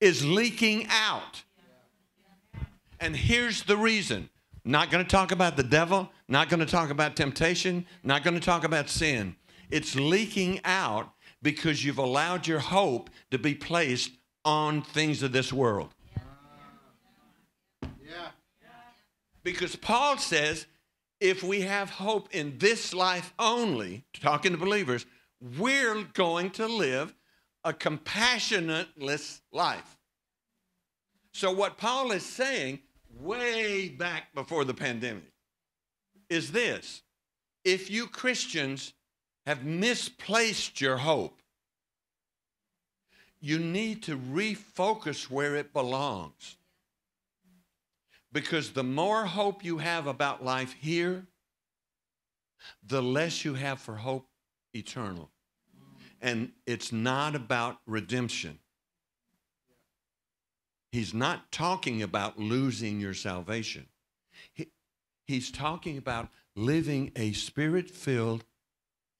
is leaking out. And here's the reason. Not going to talk about the devil, not going to talk about temptation, not going to talk about sin. It's leaking out because you've allowed your hope to be placed on things of this world. Yeah. Because Paul says if we have hope in this life only, talking to believers, we're going to live a compassionateless life. So, what Paul is saying way back before the pandemic is this if you Christians have misplaced your hope, you need to refocus where it belongs. Because the more hope you have about life here, the less you have for hope eternal. And it's not about redemption. He's not talking about losing your salvation. He, he's talking about living a spirit filled,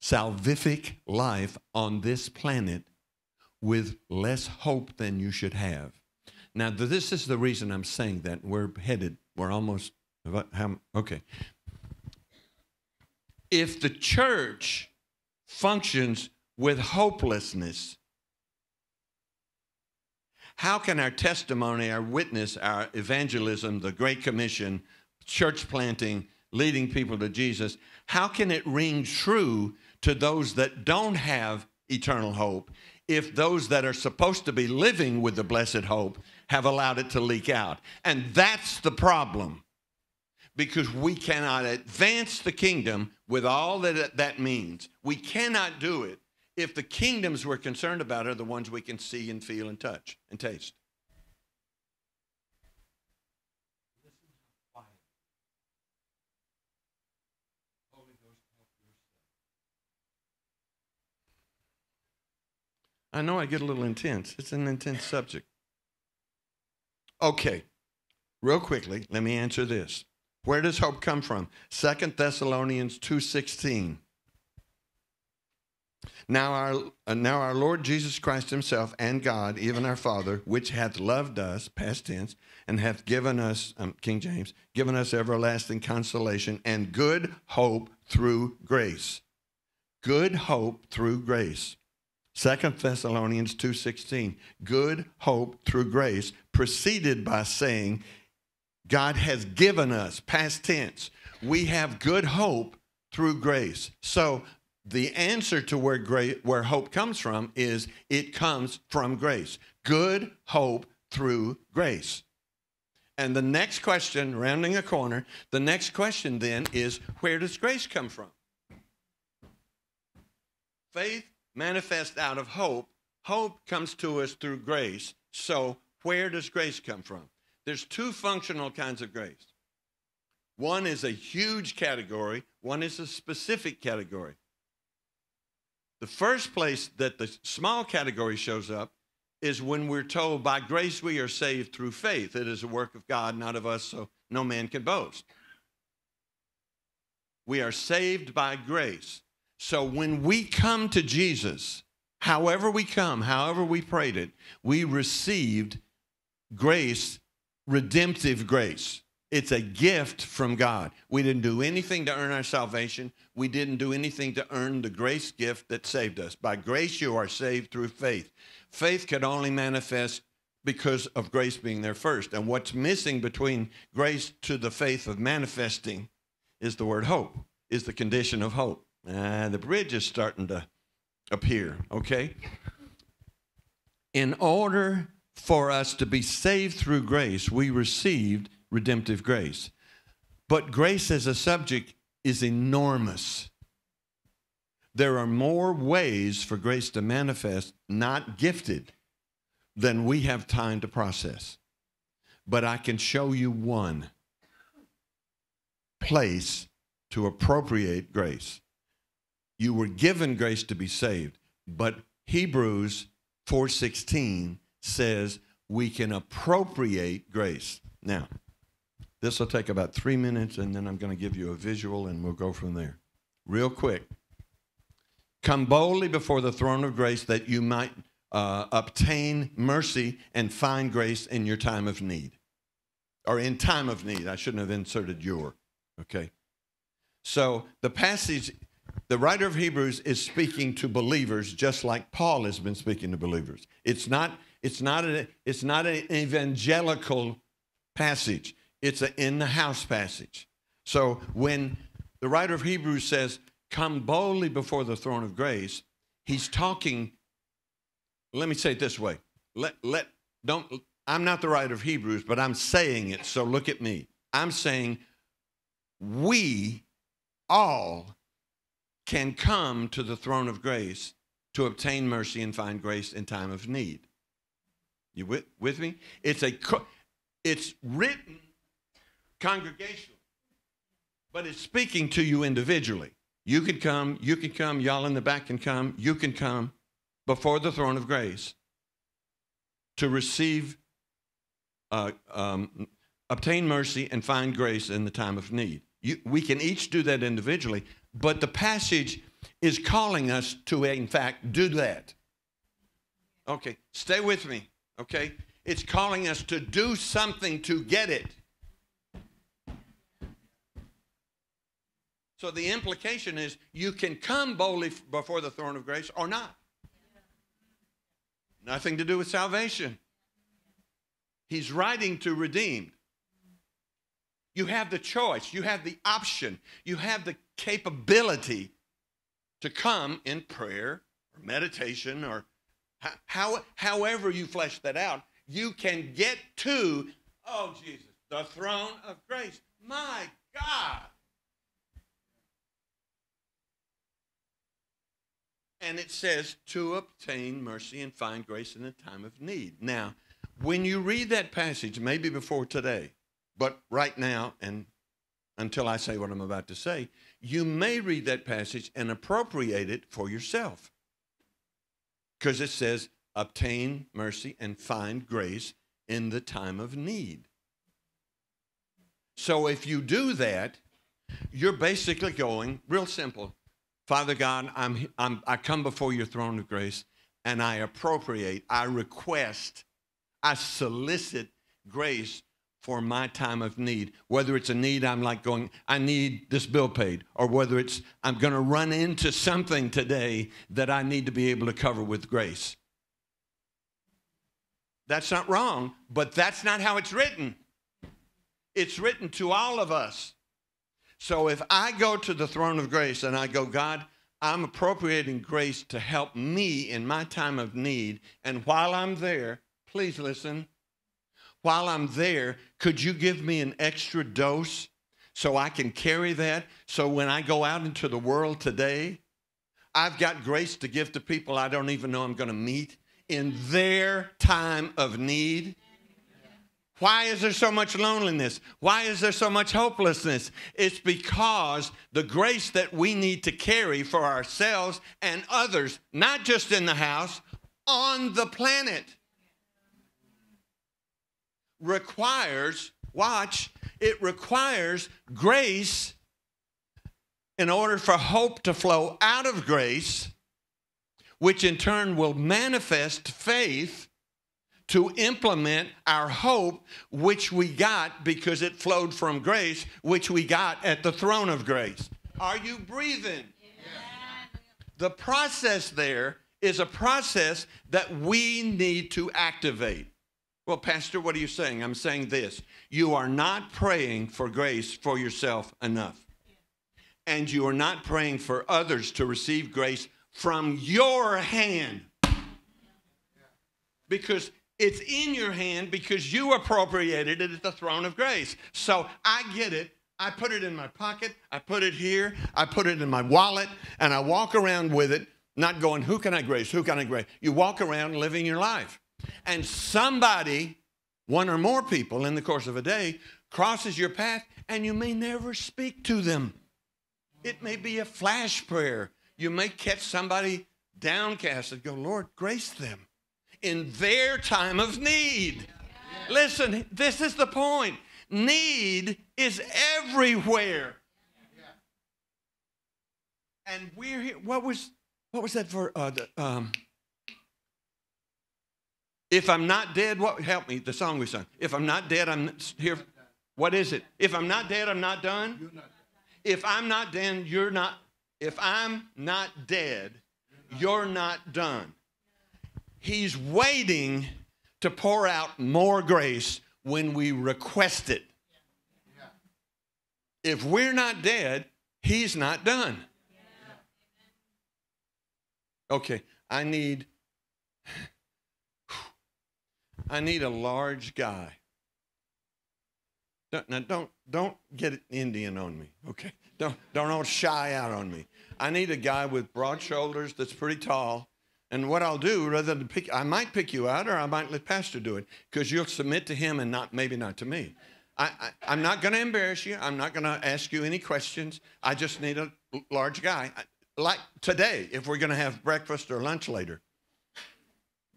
salvific life on this planet with less hope than you should have. Now, this is the reason I'm saying that. We're headed, we're almost, okay. If the church functions with hopelessness, how can our testimony, our witness, our evangelism, the Great Commission, church planting, leading people to Jesus, how can it ring true to those that don't have eternal hope if those that are supposed to be living with the blessed hope have allowed it to leak out? And that's the problem because we cannot advance the kingdom with all that that means. We cannot do it if the kingdoms we're concerned about are the ones we can see and feel and touch and taste. I know I get a little intense. It's an intense subject. Okay, real quickly, let me answer this. Where does hope come from? Second Thessalonians 2:16. Now our, uh, now our Lord Jesus Christ himself and God, even our Father, which hath loved us, past tense, and hath given us, um, King James, given us everlasting consolation and good hope through grace. Good hope through grace. Second Thessalonians 2:16. Good hope through grace, preceded by saying, God has given us, past tense. We have good hope through grace. So the answer to where, where hope comes from is it comes from grace. Good hope through grace. And the next question, rounding a corner, the next question then is where does grace come from? Faith manifests out of hope. Hope comes to us through grace. So where does grace come from? There's two functional kinds of grace. One is a huge category, one is a specific category. The first place that the small category shows up is when we're told, by grace we are saved through faith. It is a work of God, not of us, so no man can boast. We are saved by grace. So when we come to Jesus, however we come, however we prayed it, we received grace, redemptive grace. It's a gift from God. We didn't do anything to earn our salvation. We didn't do anything to earn the grace gift that saved us. By grace, you are saved through faith. Faith could only manifest because of grace being there first. And what's missing between grace to the faith of manifesting is the word hope, is the condition of hope. Uh, the bridge is starting to appear, okay? In order for us to be saved through grace, we received redemptive grace. But grace as a subject is enormous. There are more ways for grace to manifest, not gifted, than we have time to process. But I can show you one place to appropriate grace. You were given grace to be saved, but Hebrews 4:16 says we can appropriate grace. Now, this will take about three minutes, and then I'm going to give you a visual, and we'll go from there. Real quick. Come boldly before the throne of grace that you might uh, obtain mercy and find grace in your time of need. Or in time of need. I shouldn't have inserted your. Okay. So the passage, the writer of Hebrews is speaking to believers just like Paul has been speaking to believers. It's not, it's not, a, it's not an evangelical passage, it's an in the house passage. So when the writer of Hebrews says, Come boldly before the throne of grace, he's talking let me say it this way. Let, let, don't, I'm not the writer of Hebrews, but I'm saying it, so look at me. I'm saying we all can come to the throne of grace to obtain mercy and find grace in time of need. You with, with me? It's a it's written congregational, but it's speaking to you individually. You can come, you can come, y'all in the back can come, you can come before the throne of grace to receive, uh, um, obtain mercy and find grace in the time of need. You, we can each do that individually, but the passage is calling us to, in fact, do that. Okay, stay with me, okay? It's calling us to do something to get it. So the implication is you can come boldly before the throne of grace or not. Nothing to do with salvation. He's writing to redeemed. You have the choice, you have the option, you have the capability to come in prayer or meditation or how, however you flesh that out. You can get to, oh Jesus, the throne of grace. My God. and it says to obtain mercy and find grace in the time of need. Now, when you read that passage, maybe before today, but right now and until I say what I'm about to say, you may read that passage and appropriate it for yourself. Because it says, obtain mercy and find grace in the time of need. So if you do that, you're basically going, real simple, Father God, I'm, I'm, I come before your throne of grace and I appropriate, I request, I solicit grace for my time of need. Whether it's a need I'm like going, I need this bill paid, or whether it's I'm going to run into something today that I need to be able to cover with grace. That's not wrong, but that's not how it's written. It's written to all of us. So if I go to the throne of grace and I go, God, I'm appropriating grace to help me in my time of need. And while I'm there, please listen. While I'm there, could you give me an extra dose so I can carry that? So when I go out into the world today, I've got grace to give to people I don't even know I'm going to meet in their time of need. Why is there so much loneliness? Why is there so much hopelessness? It's because the grace that we need to carry for ourselves and others, not just in the house, on the planet, requires, watch, it requires grace in order for hope to flow out of grace, which in turn will manifest faith to implement our hope, which we got because it flowed from grace, which we got at the throne of grace. Are you breathing? Yeah. The process there is a process that we need to activate. Well, Pastor, what are you saying? I'm saying this you are not praying for grace for yourself enough. And you are not praying for others to receive grace from your hand. Because it's in your hand because you appropriated it at the throne of grace. So I get it. I put it in my pocket. I put it here. I put it in my wallet. And I walk around with it, not going, Who can I grace? Who can I grace? You walk around living your life. And somebody, one or more people in the course of a day, crosses your path and you may never speak to them. It may be a flash prayer. You may catch somebody downcast and go, Lord, grace them in their time of need. Listen, this is the point. Need is everywhere. And we're here. What was what was that for? Uh, the, um, If I'm not dead, what help me? The song we sung. If I'm not dead, I'm here. What is it? If I'm not dead, I'm not done. If I'm not dead, you're not. If I'm not dead, you're not done. He's waiting to pour out more grace when we request it. If we're not dead, he's not done. Okay, I need I need a large guy. Don't, now don't don't get Indian on me, okay? Don't don't all shy out on me. I need a guy with broad shoulders that's pretty tall. And what I'll do, rather than pick, I might pick you out, or I might let Pastor do it, because you'll submit to him and not maybe not to me. I, I, am not going to embarrass you. I'm not going to ask you any questions. I just need a large guy, like today, if we're going to have breakfast or lunch later,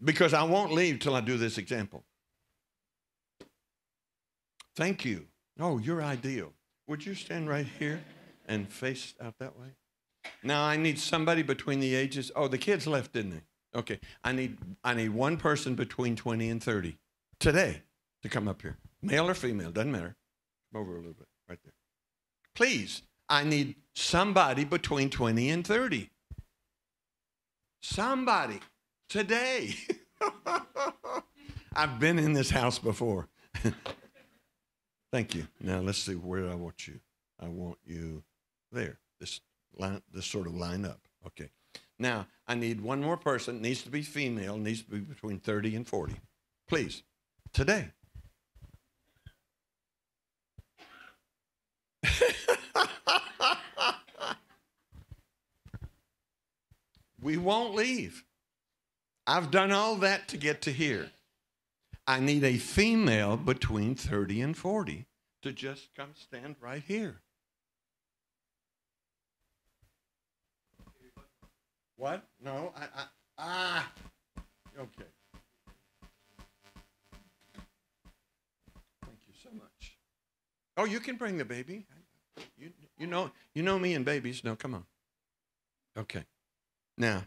because I won't leave till I do this example. Thank you. Oh, you're ideal. Would you stand right here and face out that way? Now I need somebody between the ages. Oh, the kids left, didn't they? Okay. I need I need one person between 20 and 30 today to come up here. Male or female, doesn't matter. Come over a little bit, right there. Please, I need somebody between 20 and 30. Somebody today. [LAUGHS] I've been in this house before. [LAUGHS] Thank you. Now let's see where I want you. I want you there. This line, this sort of line up. Okay. Now I need one more person. Needs to be female. Needs to be between 30 and 40. Please, today. [LAUGHS] we won't leave. I've done all that to get to here. I need a female between 30 and 40 to just come stand right here. What? No, I, I ah, okay. Thank you so much. Oh, you can bring the baby. You, you know, you know me and babies. No, come on. Okay. Now,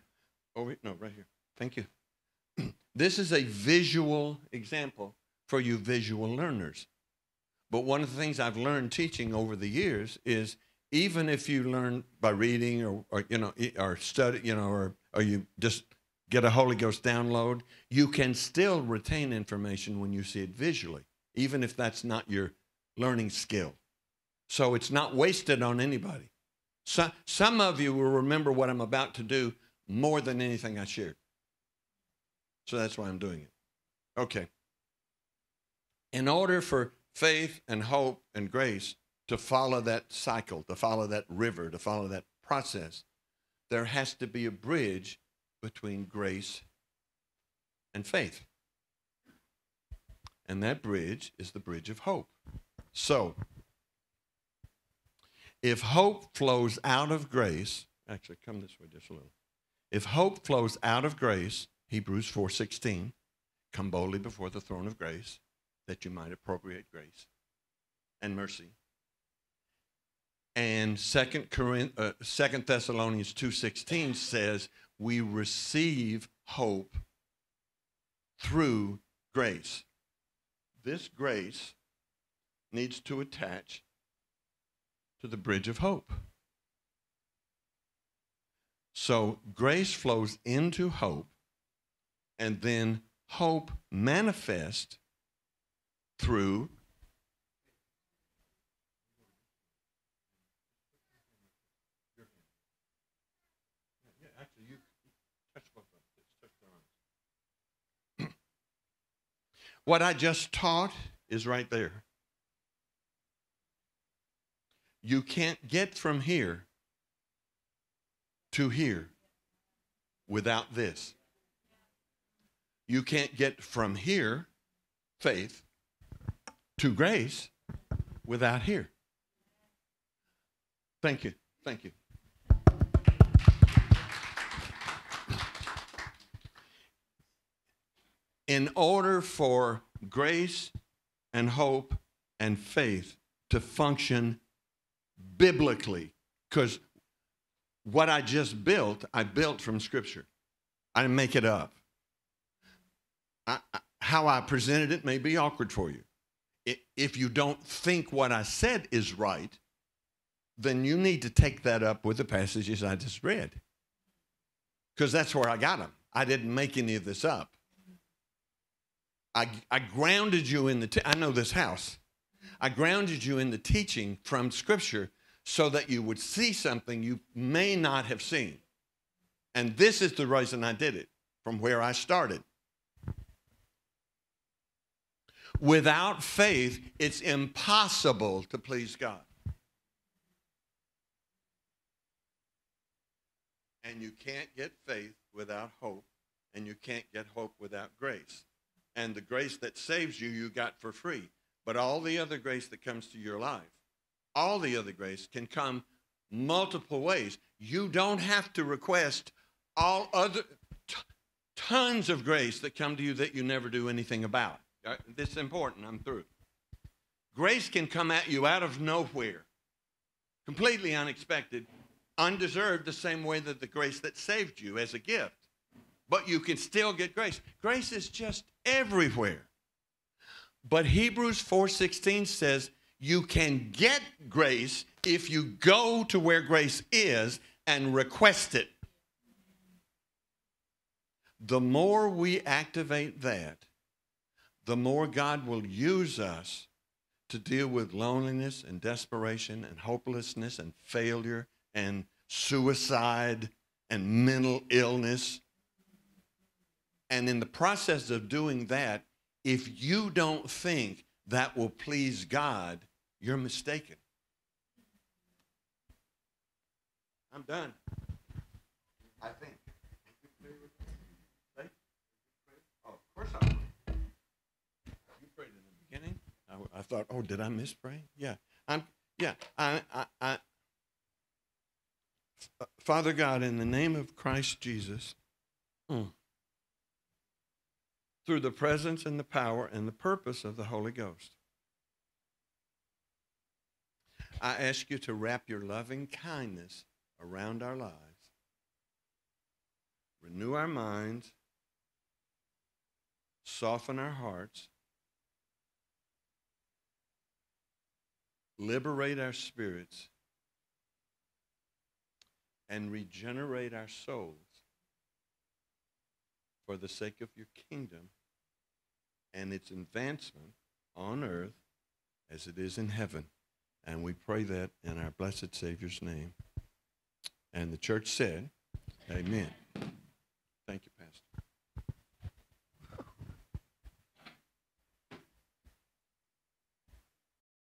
oh wait, no, right here. Thank you. [CLEARS THROAT] this is a visual example for you visual learners. But one of the things I've learned teaching over the years is even if you learn by reading or, or you know or study you know or, or you just get a holy ghost download you can still retain information when you see it visually even if that's not your learning skill so it's not wasted on anybody so, some of you will remember what i'm about to do more than anything i shared so that's why i'm doing it okay in order for faith and hope and grace to follow that cycle, to follow that river, to follow that process, there has to be a bridge between grace and faith. And that bridge is the bridge of hope. So, if hope flows out of grace, actually come this way just a little. If hope flows out of grace, Hebrews 4:16, come boldly before the throne of grace that you might appropriate grace and mercy and Second Corinth, uh, Second Thessalonians two sixteen says we receive hope through grace. This grace needs to attach to the bridge of hope. So grace flows into hope, and then hope manifest through What I just taught is right there. You can't get from here to here without this. You can't get from here, faith, to grace without here. Thank you. Thank you. in order for grace and hope and faith to function biblically, because what I just built, I built from Scripture. I didn't make it up. I, how I presented it may be awkward for you. If you don't think what I said is right, then you need to take that up with the passages I just read. Because that's where I got them. I didn't make any of this up. I, I grounded you in the, I know this house. I grounded you in the teaching from Scripture so that you would see something you may not have seen. And this is the reason I did it from where I started. Without faith, it's impossible to please God. And you can't get faith without hope, and you can't get hope without grace. And the grace that saves you, you got for free. But all the other grace that comes to your life, all the other grace can come multiple ways. You don't have to request all other tons of grace that come to you that you never do anything about. Uh, This is important. I'm through. Grace can come at you out of nowhere, completely unexpected, undeserved, the same way that the grace that saved you as a gift. But you can still get grace. Grace is just everywhere. But Hebrews 4:16 says you can get grace if you go to where grace is and request it. The more we activate that, the more God will use us to deal with loneliness and desperation and hopelessness and failure and suicide and mental illness. And in the process of doing that, if you don't think that will please God, you're mistaken. I'm done. I, thought, oh, did I miss praying? Yeah. I'm. Yeah. I. I. I Father God, in the name of Christ Jesus, mm, through the presence and the power and the purpose of the Holy Ghost, I ask you to wrap your loving kindness around our lives, renew our minds, soften our hearts, liberate our spirits, and regenerate our souls for the sake of your kingdom and its advancement on earth as it is in heaven. And we pray that in our blessed Savior's name. And the church said, Amen.